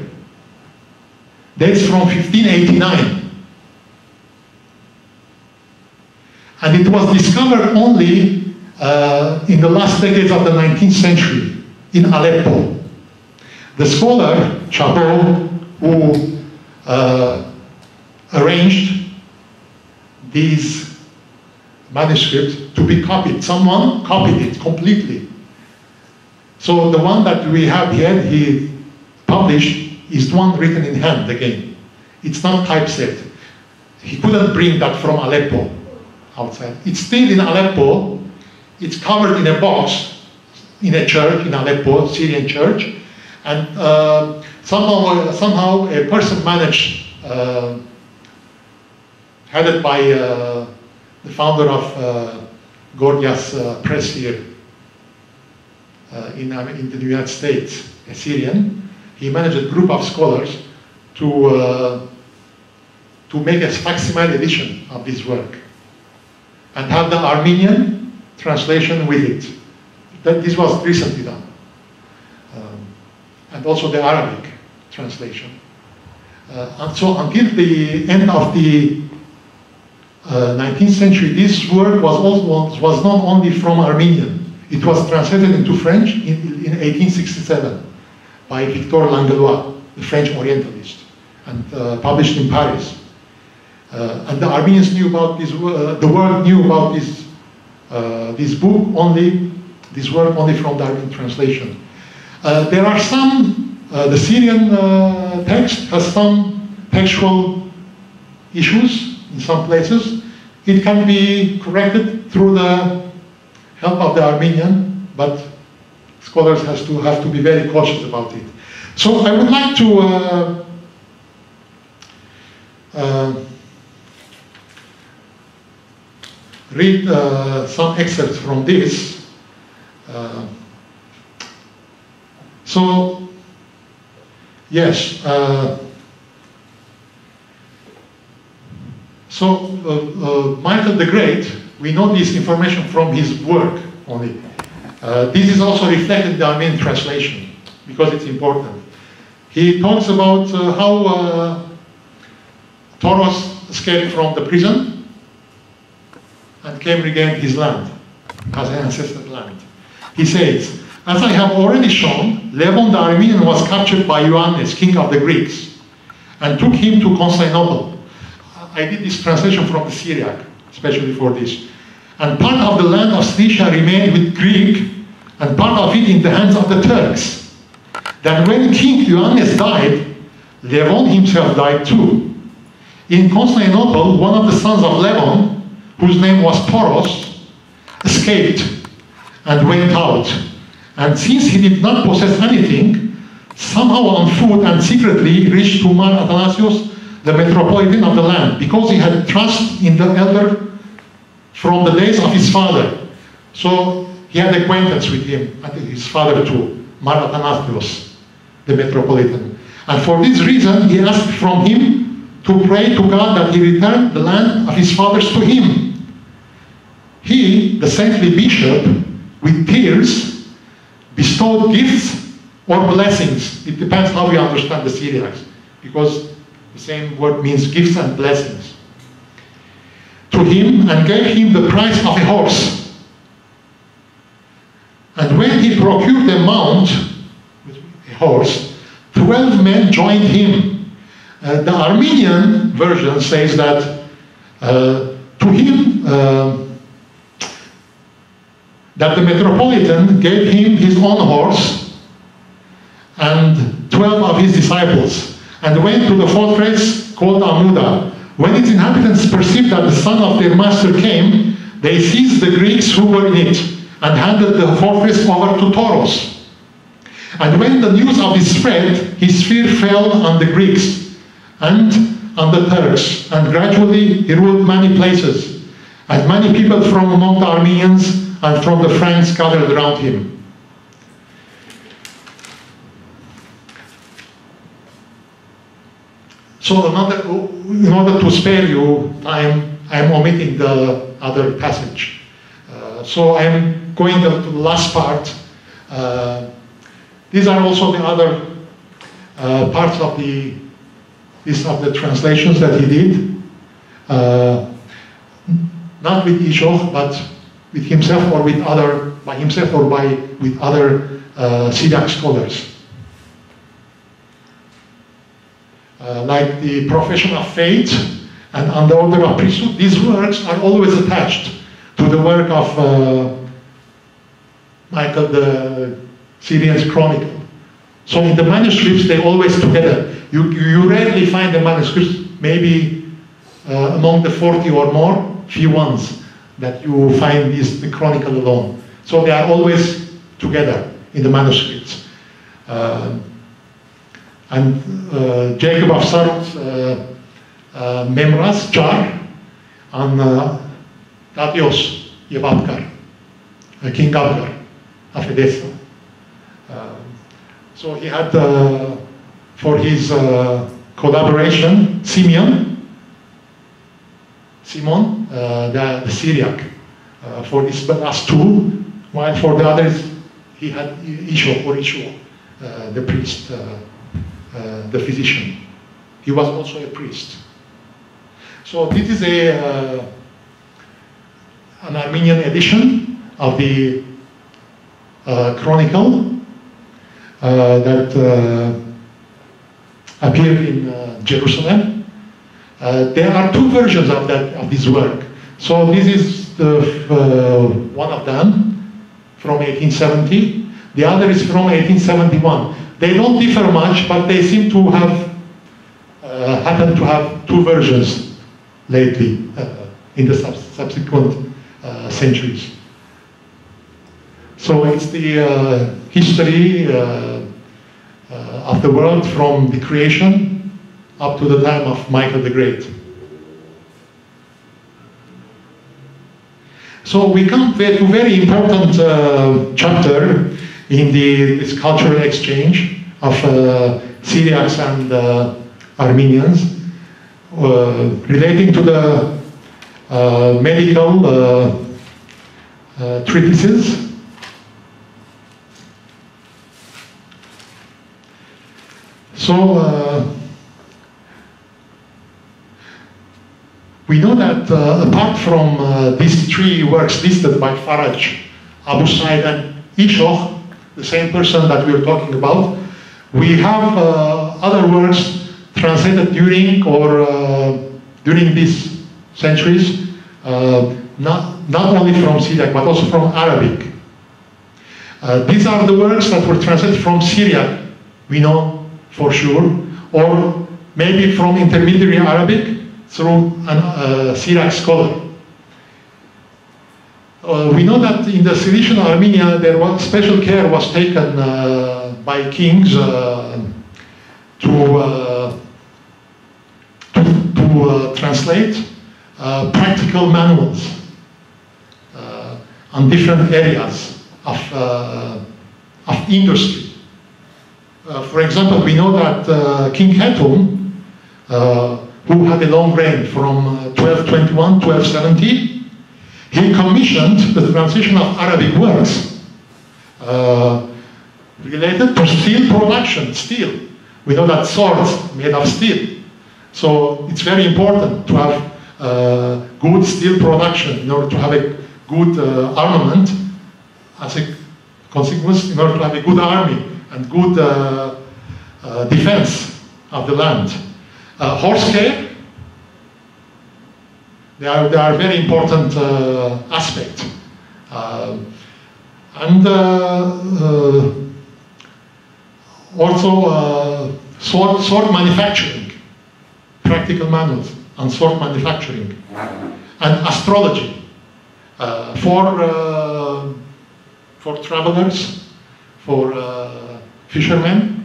dates from 1589. And it was discovered only uh, in the last decades of the 19th century in Aleppo. The scholar, Chabot, who uh, arranged these manuscripts to be copied, someone copied it completely. So the one that we have here, he published, is one written in hand again. It's not typeset. He couldn't bring that from Aleppo outside. It's still in Aleppo. It's covered in a box in a church in Aleppo, Syrian church, and uh, somehow, somehow a person managed, uh, headed by uh, the founder of uh, Gorgias uh, Press here uh, in, in the United States, a Syrian. He managed a group of scholars to to make a facsimile edition of this work and have the Armenian translation with it. That this was recently done. Um, and also the Arabic translation. Uh, and so until the end of the uh, 19th century, this work was, also, was not only from Armenian, it was translated into French in, in 1867 by Victor Langlois, the French Orientalist, and uh, published in Paris. Uh, and the Armenians knew about this, uh, the world knew about this, uh, this book only, this work only from the Armenian translation. there are some, the Syrian text has some textual issues in some places. It can be corrected through the help of the Armenian, but scholars has to have to be very cautious about it. So I would like to uh, uh, read uh, some excerpts from this. Uh, so, yes, uh, so uh, uh, Michael the Great, we know this information from his work only. Uh, this is also reflected in the Armenian translation because it's important. He talks about how Toros escaped from the prison and came regain his land as an ancestral land. He says, as I have already shown, Levon the Armenian was captured by Ioannes, king of the Greeks, and took him to Constantinople. I did this translation from the Syriac, especially for this. And part of the land of Cilicia remained with Greek, and part of it in the hands of the Turks. That when King Ioannes died, Levon himself died too. In Constantinople, one of the sons of Levon, whose name was Toros, escaped and went out. And since he did not possess anything, somehow on foot and secretly reached to Mar Athanasios, the metropolitan of the land, because he had trust in the elder from the days of his father. So he had acquaintance with him, and his father too, Mar Athanasios, the metropolitan. And for this reason, he asked from him to pray to God that he return the land of his fathers to him. He, the saintly bishop, with tears, bestowed gifts or blessings. It depends how we understand the Syriacs, because the same word means gifts and blessings. To him and gave him the price of a horse. And when he procured a mount, a horse, 12 men joined him. Uh, the Armenian version says that uh, to him, uh, that the Metropolitan gave him his own horse and 12 of his disciples and went to the fortress called Amuda. When its inhabitants perceived that the son of their master came, they seized the Greeks who were in it and handed the fortress over to Toros. And when the news of this spread, his fear fell on the Greeks and on the Turks, and gradually he ruled many places. And many people from among the Armenians and from the friends gathered around him. So another, in order to spare you time, I'm omitting the other passage. Uh, so I'm going to the last part. Uh, these are also the other uh, parts of the these are the translations that he did. Uh, not with Ishoch, but with himself or with other, by himself or by with other uh, Syriac scholars. Uh, like the profession of faith and on the order of priesthood, these works are always attached to the work of uh, Michael the Syrian's Chronicle. So in the manuscripts, they're always together. You, you rarely find the manuscripts, maybe uh, among the 40 or more, few ones that you find is the Chronicle alone. So they are always together in the manuscripts. Uh, and uh, Jacob of Serugh's uh, uh, Memras, Jar, and uh, Tatios Yevapkar, uh, King Abgar. Uh, so he had, uh, for his uh, collaboration, Simeon, Simon, uh, the, the Syriac, uh, for these last two, while for the others, he had Isho or Isho, uh, the priest. The physician. He was also a priest. So this is a an Armenian edition of the uh, Chronicle uh, that uh, appeared in Jerusalem. There are two versions of that of this work. So this is the, one of them from 1870. The other is from 1871. They don't differ much, but they seem to have uh, happened to have two versions lately uh, in the sub subsequent uh, centuries. So it's the uh, history uh, uh, of the world from the creation up to the time of Michael the Great. So we come to a very important chapter in the, this cultural exchange of uh, Syriacs and uh, Armenians uh, relating to the uh, medical uh, treatises. So we know that apart from these three works listed by Faraj, Abu Said and Ishoch, the same person that we are talking about. We have uh, other works translated during or uh, during these centuries, uh, not, not only from Syriac but also from Arabic. Uh, these are the works that were translated from Syriac, we know for sure, or maybe from intermediary Arabic through a uh, Syriac scholar. Uh, we know that in the Cilician Armenia, there was special care was taken uh, by kings uh, to, uh, to, to uh, translate practical manuals on different areas of, of industry. for example, we know that King Hatum, who had a long reign from 1221 to 1270, he commissioned the translation of Arabic works uh, related to steel production, steel. We know that swords made of steel. So it's very important to have uh, good steel production in order to have a good uh, armament as a consequence in order to have a good army and good uh, uh, defense of the land. Uh, horse care they are, they are very important uh, aspect. Uh, and uh, also sword, sword manufacturing, practical manuals and sword manufacturing, and astrology for, for travelers, for fishermen,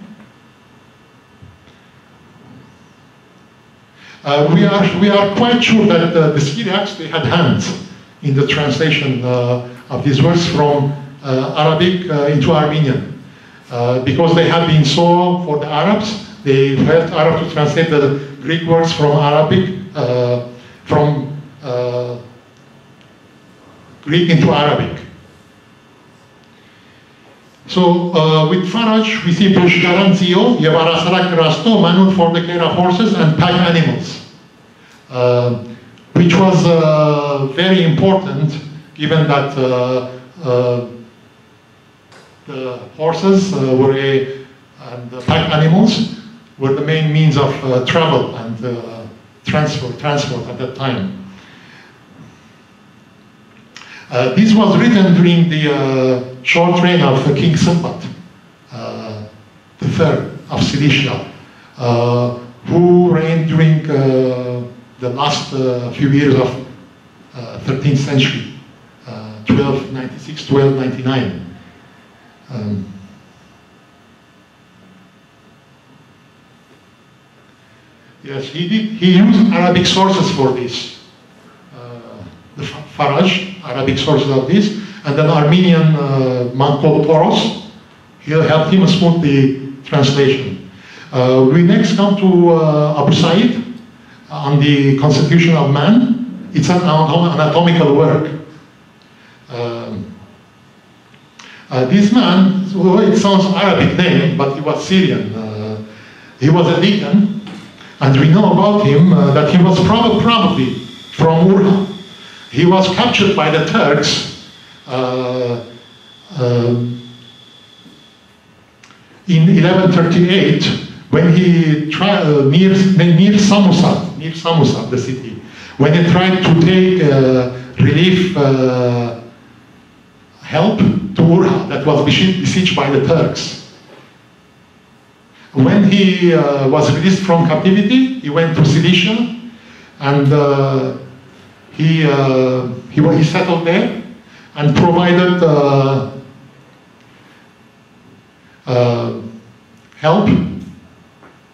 Uh, we, are, we are quite sure that uh, the Syriacs, they had hands in the translation uh, of these words from uh, Arabic uh, into Armenian. because they had been so, for the Arabs, they helped Arab to translate the Greek words from Arabic, uh, from uh, Greek into Arabic. So uh, with Faraj, we see Bushgaranzio, Yevarasrak Rasto, manual for the of horses and pack animals, uh, which was uh, very important given that uh, uh, the horses uh, were a, and the pack animals were the main means of travel and transport, transport at that time. This was written during the short reign of uh, King Simbat, uh, the third of Cilicia, uh, who reigned during uh, the last uh, few years of uh, 13th century, uh, 1296, 1299. Um, yes, he did. He used Arabic sources for this. Uh, the Faraj, Arabic sources of this, and an Armenian uh, monk called Poros. He helped him smooth the translation. Uh, we next come to uh, Abu Said on the Constitution of Man. It's an anatomical work. Um, uh, this man, it sounds Arabic name, but he was Syrian. Uh, he was a deacon, and we know about him uh, that he was prob- probably from Urha. He was captured by the Turks uh, um, in 1138 when he tried uh, near near Samosa, near Samosa, the city, when he tried to take uh, relief uh, help to Urha that was besieged by the Turks. When he uh, was released from captivity, he went to Cilicia and uh, he, uh, he, he settled there and provided uh, uh, help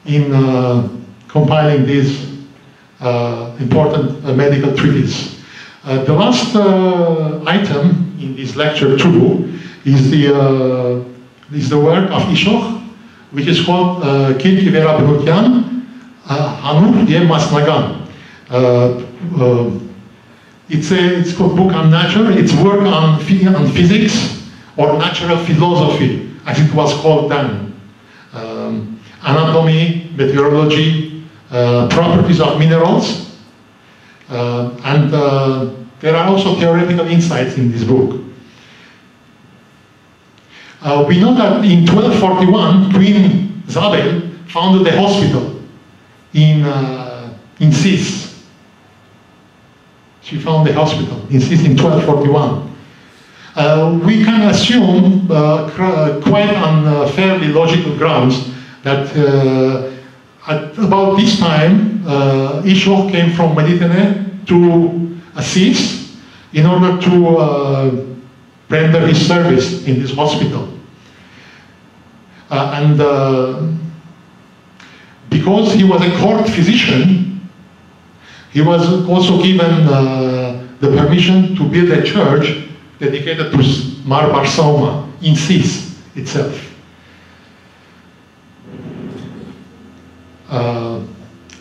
in uh, compiling these uh, important uh, medical treatises. The last item in this lecture too is the, is the work of Ishoch, which is called uh, Kirki Vera Hanur. It's a it's called book on nature. It's work on, on physics or natural philosophy, as it was called then. Um, anatomy, meteorology, uh, properties of minerals, uh, and uh, there are also theoretical insights in this book. Uh, we know that in 1241, Queen Zabel founded a hospital in, uh, in Sis. She found the hospital in Sis 1241. Uh, we can assume, uh, quite on uh, fairly logical grounds, that uh, at about this time, uh, came from Mediterranean to Assis in order to uh, render his service in this hospital. Uh, and uh, because he was a court physician, he was also given uh, the permission to build a church dedicated to Mar Barsauma in Sis itself. Uh,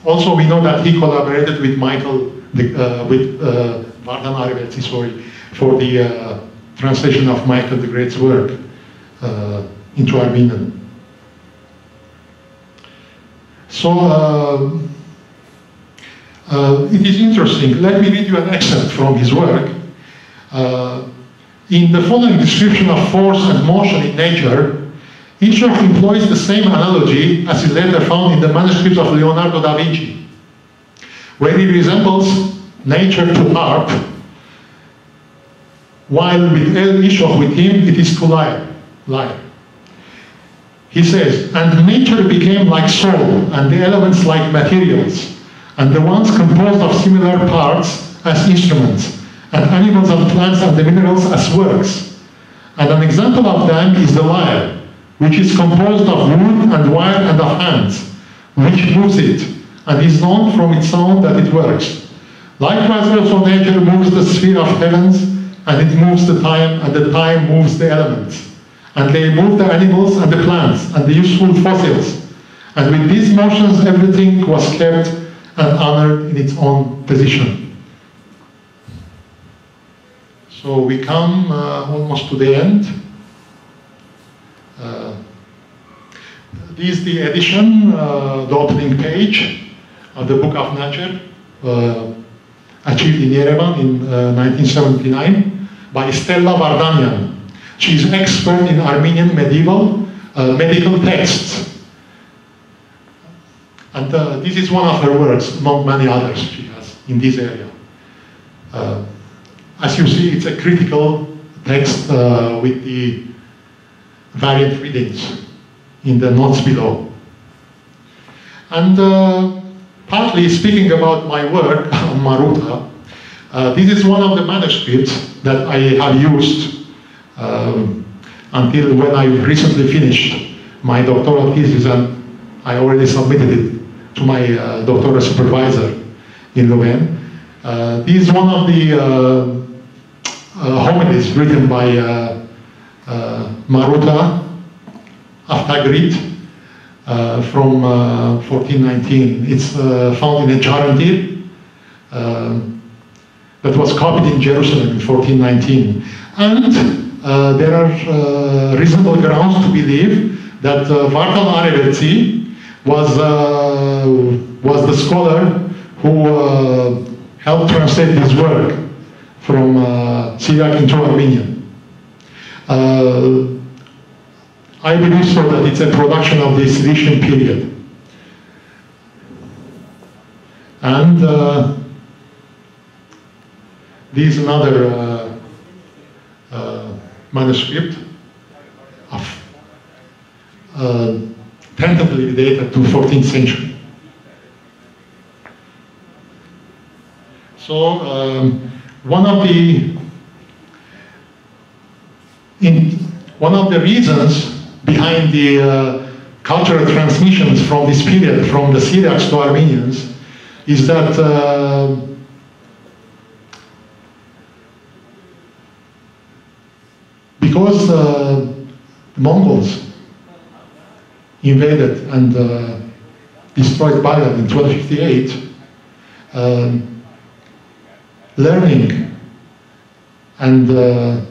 also, we know that he collaborated with Michael, the, uh, with uh, Vardan Areveltsi, sorry, for the uh, translation of Michael the Great's work uh, into Armenian. So, uh, it is interesting. Let me read you an excerpt from his work. Uh, in the following description of force and motion in nature, Ishoch employs the same analogy as he later found in the manuscripts of Leonardo da Vinci, where he resembles nature to harp, while with El with him it is to lyre. lyre. He says, and nature became like soul, and the elements like materials, and the ones composed of similar parts as instruments, and animals and plants and the minerals as works. And an example of them is the lyre, which is composed of wood and wire and of hands, which moves it, and is known from its sound that it works. Likewise, also nature moves the sphere of heavens, and it moves the time, and the time moves the elements. And they move the animals and the plants and the useful fossils. And with these motions, everything was kept and honored in its own position. So we come uh, almost to the end. Uh, this is the edition, uh, the opening page of the Book of Nature, uh, achieved in Yerevan in 1979 by Stella Vardanyan. She is expert in Armenian medieval uh, medical texts. And uh, this is one of her works, among many others she has in this area. Uh, as you see, it's a critical text uh, with the variant readings in the notes below. And uh, partly speaking about my work on Maruta, uh, this is one of the manuscripts that I have used um, until when I recently finished my doctoral thesis and I already submitted it to my uh, doctoral supervisor in Louvain. Uh, this is one of the uh, uh homilies written by uh, uh, Maruta of Tagrit from 1419. It's found in a Charantir that was copied in Jerusalem in 1419. And uh, there are uh, reasonable grounds to believe that uh, Vartan Areveltsi was, uh, was the scholar who uh, helped translate this work from uh, Syriac into Armenian. I believe so that it's a production of the Cilician period. And this is another uh, uh, manuscript of uh, tentatively dated to 14th century. So um, one of the in one of the reasons behind the uh, cultural transmissions from this period, from the Syriacs to Armenians, is that uh, because uh, Mongols invaded and uh, destroyed Baghdad in 1258, um, learning and uh,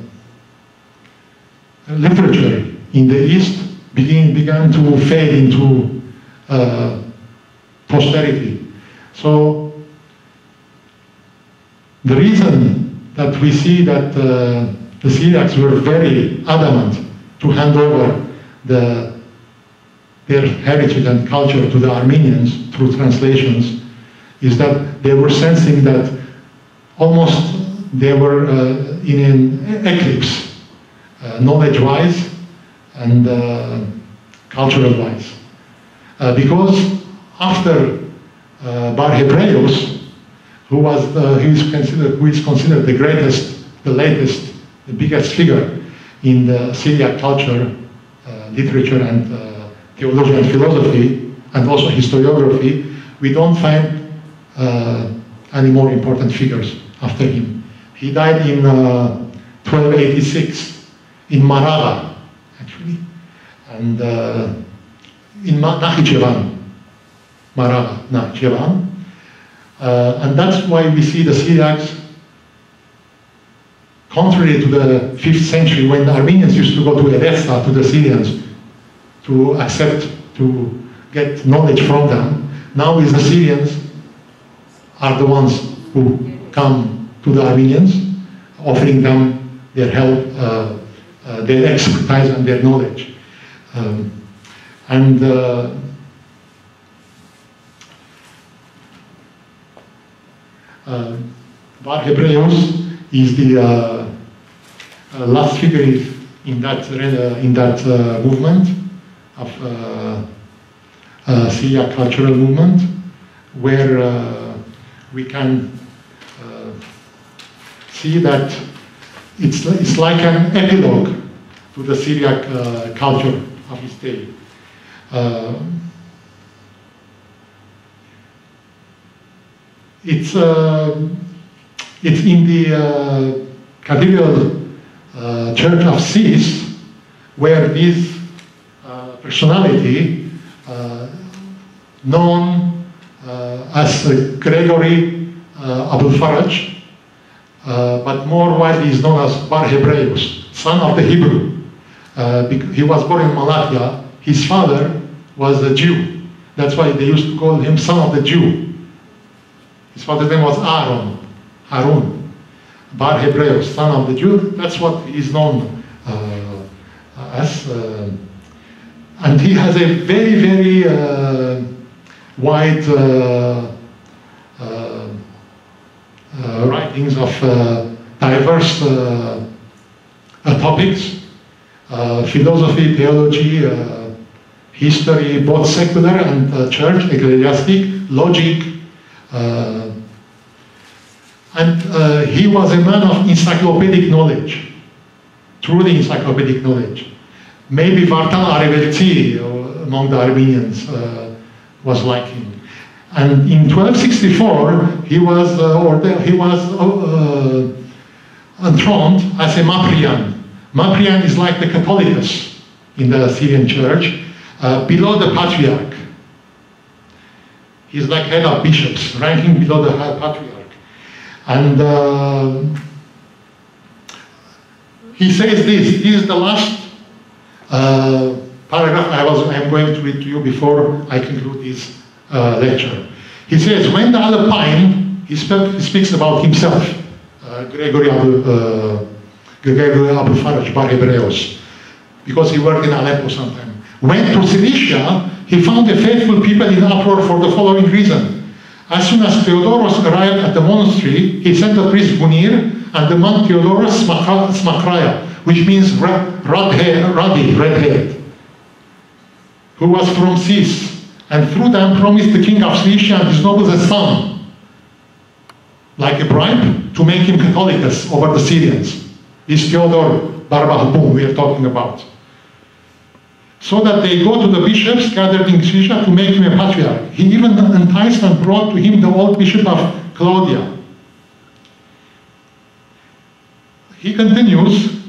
literature in the East begin, began to fade into uh, posterity. So the reason that we see that uh, the Syriacs were very adamant to hand over the, their heritage and culture to the Armenians through translations is that they were sensing that almost they were uh, in an eclipse, uh, knowledge-wise and uh, cultural-wise. Uh, because after uh, Bar Hebraeus, who was uh, who is considered who is considered the greatest, the latest the biggest figure in the Syriac culture, uh, literature, and uh, theology and philosophy, and also historiography, we don't find uh, any more important figures after him. He died in 1286 in Maraga, actually, and in Nakhichevan, Maraga, Nakhichevan. Uh, and that's why we see the Syriacs contrary to the 5th century when the Armenians used to go to Edessa, to the Syrians, to accept, to get knowledge from them, now is the Syrians are the ones who come to the Armenians, offering them their help, uh, uh, their expertise and their knowledge. Um, and uh, uh, Bar Hebraeus is the uh, uh, last figure in that uh, in that movement of Syria cultural movement, where we can see that it's, it's like an epilogue to the Syriac uh, culture of his day. Uh, it's uh, it's in the uh, Cathedral uh, Church of Sis where this uh, personality, uh, known uh, as Gregory uh, Abul Faraj, uh, but more widely is known as Bar Hebraeus, son of the Hebrew. He was born in Malatya. His father was a Jew. That's why they used to call him son of the Jew. His father's name was Aaron, Harun. Bar Hebraeus, son of the Jew. That's what he's known uh, as. Uh, and he has a very, very uh, wide uh, uh, uh, writings of uh, diverse topics philosophy, theology, history, both secular and church, ecclesiastic, logic. And uh, he was a man of encyclopedic knowledge, truly encyclopedic knowledge. Maybe Vartan Areveltsi uh, among the Armenians uh, was like him. And in 1264, he was, uh, he was enthroned as a Maprian. Maprian is like the Catholicos in the Syrian church, below the Patriarch. He's like head of bishops, ranking below the high Patriarch. And uh, he says this, this is the last uh, paragraph I was I am going to read to you before I conclude this uh, lecture. He says, when the Alpine, he, he speaks about himself, uh, Gregory Abu, uh, Gregory Abu Faraj Bar Hebraeus, because he worked in Aleppo sometime. Went to Cilicia, he found the faithful people in uproar for the following reason. As soon as Theodoros arrived at the monastery, he sent the priest Bunir and the monk Theodoros Smakra- which means ra- red-hair- ruddy, red-haired, who was from Sis, and through them promised the king of Cilicia and his nobles a son, like a bribe, to make him Catholicos over the Syrians. This Theodore bar Wahbun we are talking about. So that they go to the bishops gathered in Cilicia to make him a patriarch. He even enticed and brought to him the old bishop of Claudia. He continues,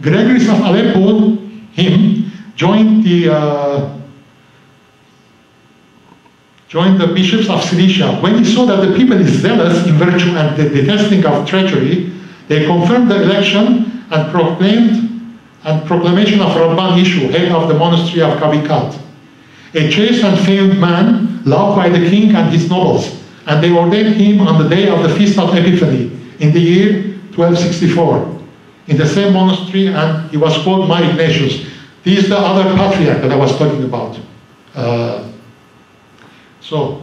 Gregory of Aleppo, him, joined the uh, joined the bishops of Cilicia. When he saw that the people is zealous in virtue and the detesting of treachery, they confirmed the election and proclaimed and proclamation of Rabban Ishu, head of the monastery of Kavikat, a chaste and famed man, loved by the king and his nobles, and they ordained him on the day of the feast of Epiphany in the year 1264 in the same monastery, and he was called Mar Ignatius. He is the other patriarch that I was talking about. Uh, so,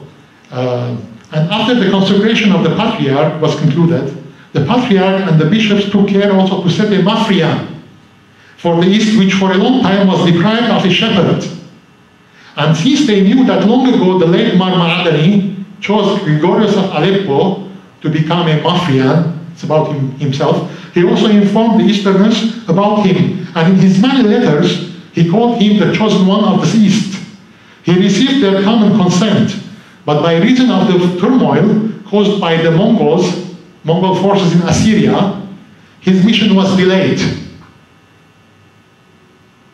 uh, and after the consecration of the patriarch was concluded, the patriarch and the bishops took care also to set a Mafrian for the east, which for a long time was deprived of a shepherd. And since they knew that long ago the late Mar Ma'adani chose Gregorius of Aleppo to become a Mafrian, it's about him, himself, he also informed the Easterners about him. And in his many letters, he called him the chosen one of the East. He received their common consent, but by reason of the turmoil caused by the Mongols, Mongol forces in Assyria, his mission was delayed.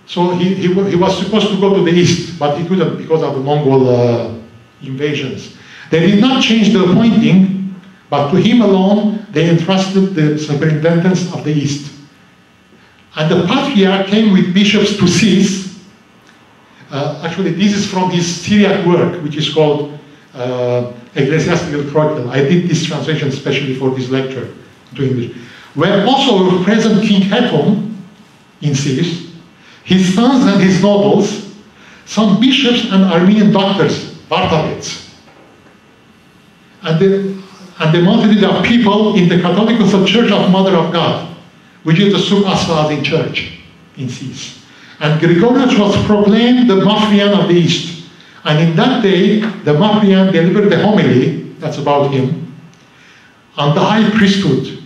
So he, he, he was supposed to go to the east, but he couldn't because of the Mongol uh, invasions. They did not change the appointing, but to him alone they entrusted the superintendence of the east. And the patriarch came with bishops to Sis. Uh, actually, this is from his Syriac work, which is called uh, Ecclesiastical Chronicle. I did this translation especially for this lecture to English. Where also present King Hetom in Sis, his sons and his nobles, some bishops and Armenian doctors, Bartabets, and the, and the multitude of people in the Catholic Church of Mother of God, which is the Sur Aswazin Church in Sis. And Gregorius was proclaimed the Mafrian of the East. And in that day, the Mafrian delivered the homily, that's about him, on the high priesthood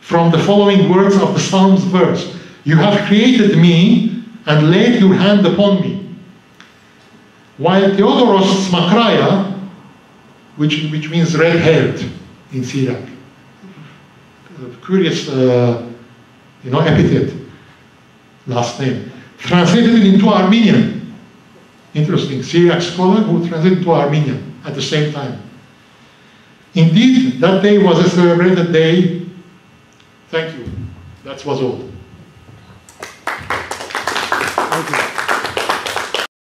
from the following words of the Psalms verse You have created me and laid your hand upon me. While Theodoros Smakraya, which, which means red haired in Syriac, curious uh, you know, epithet, last name, translated into Armenian. interesting Syriac scholar who translated to Armenian at the same time. Indeed, that day was a celebrated day. Thank you. That was all.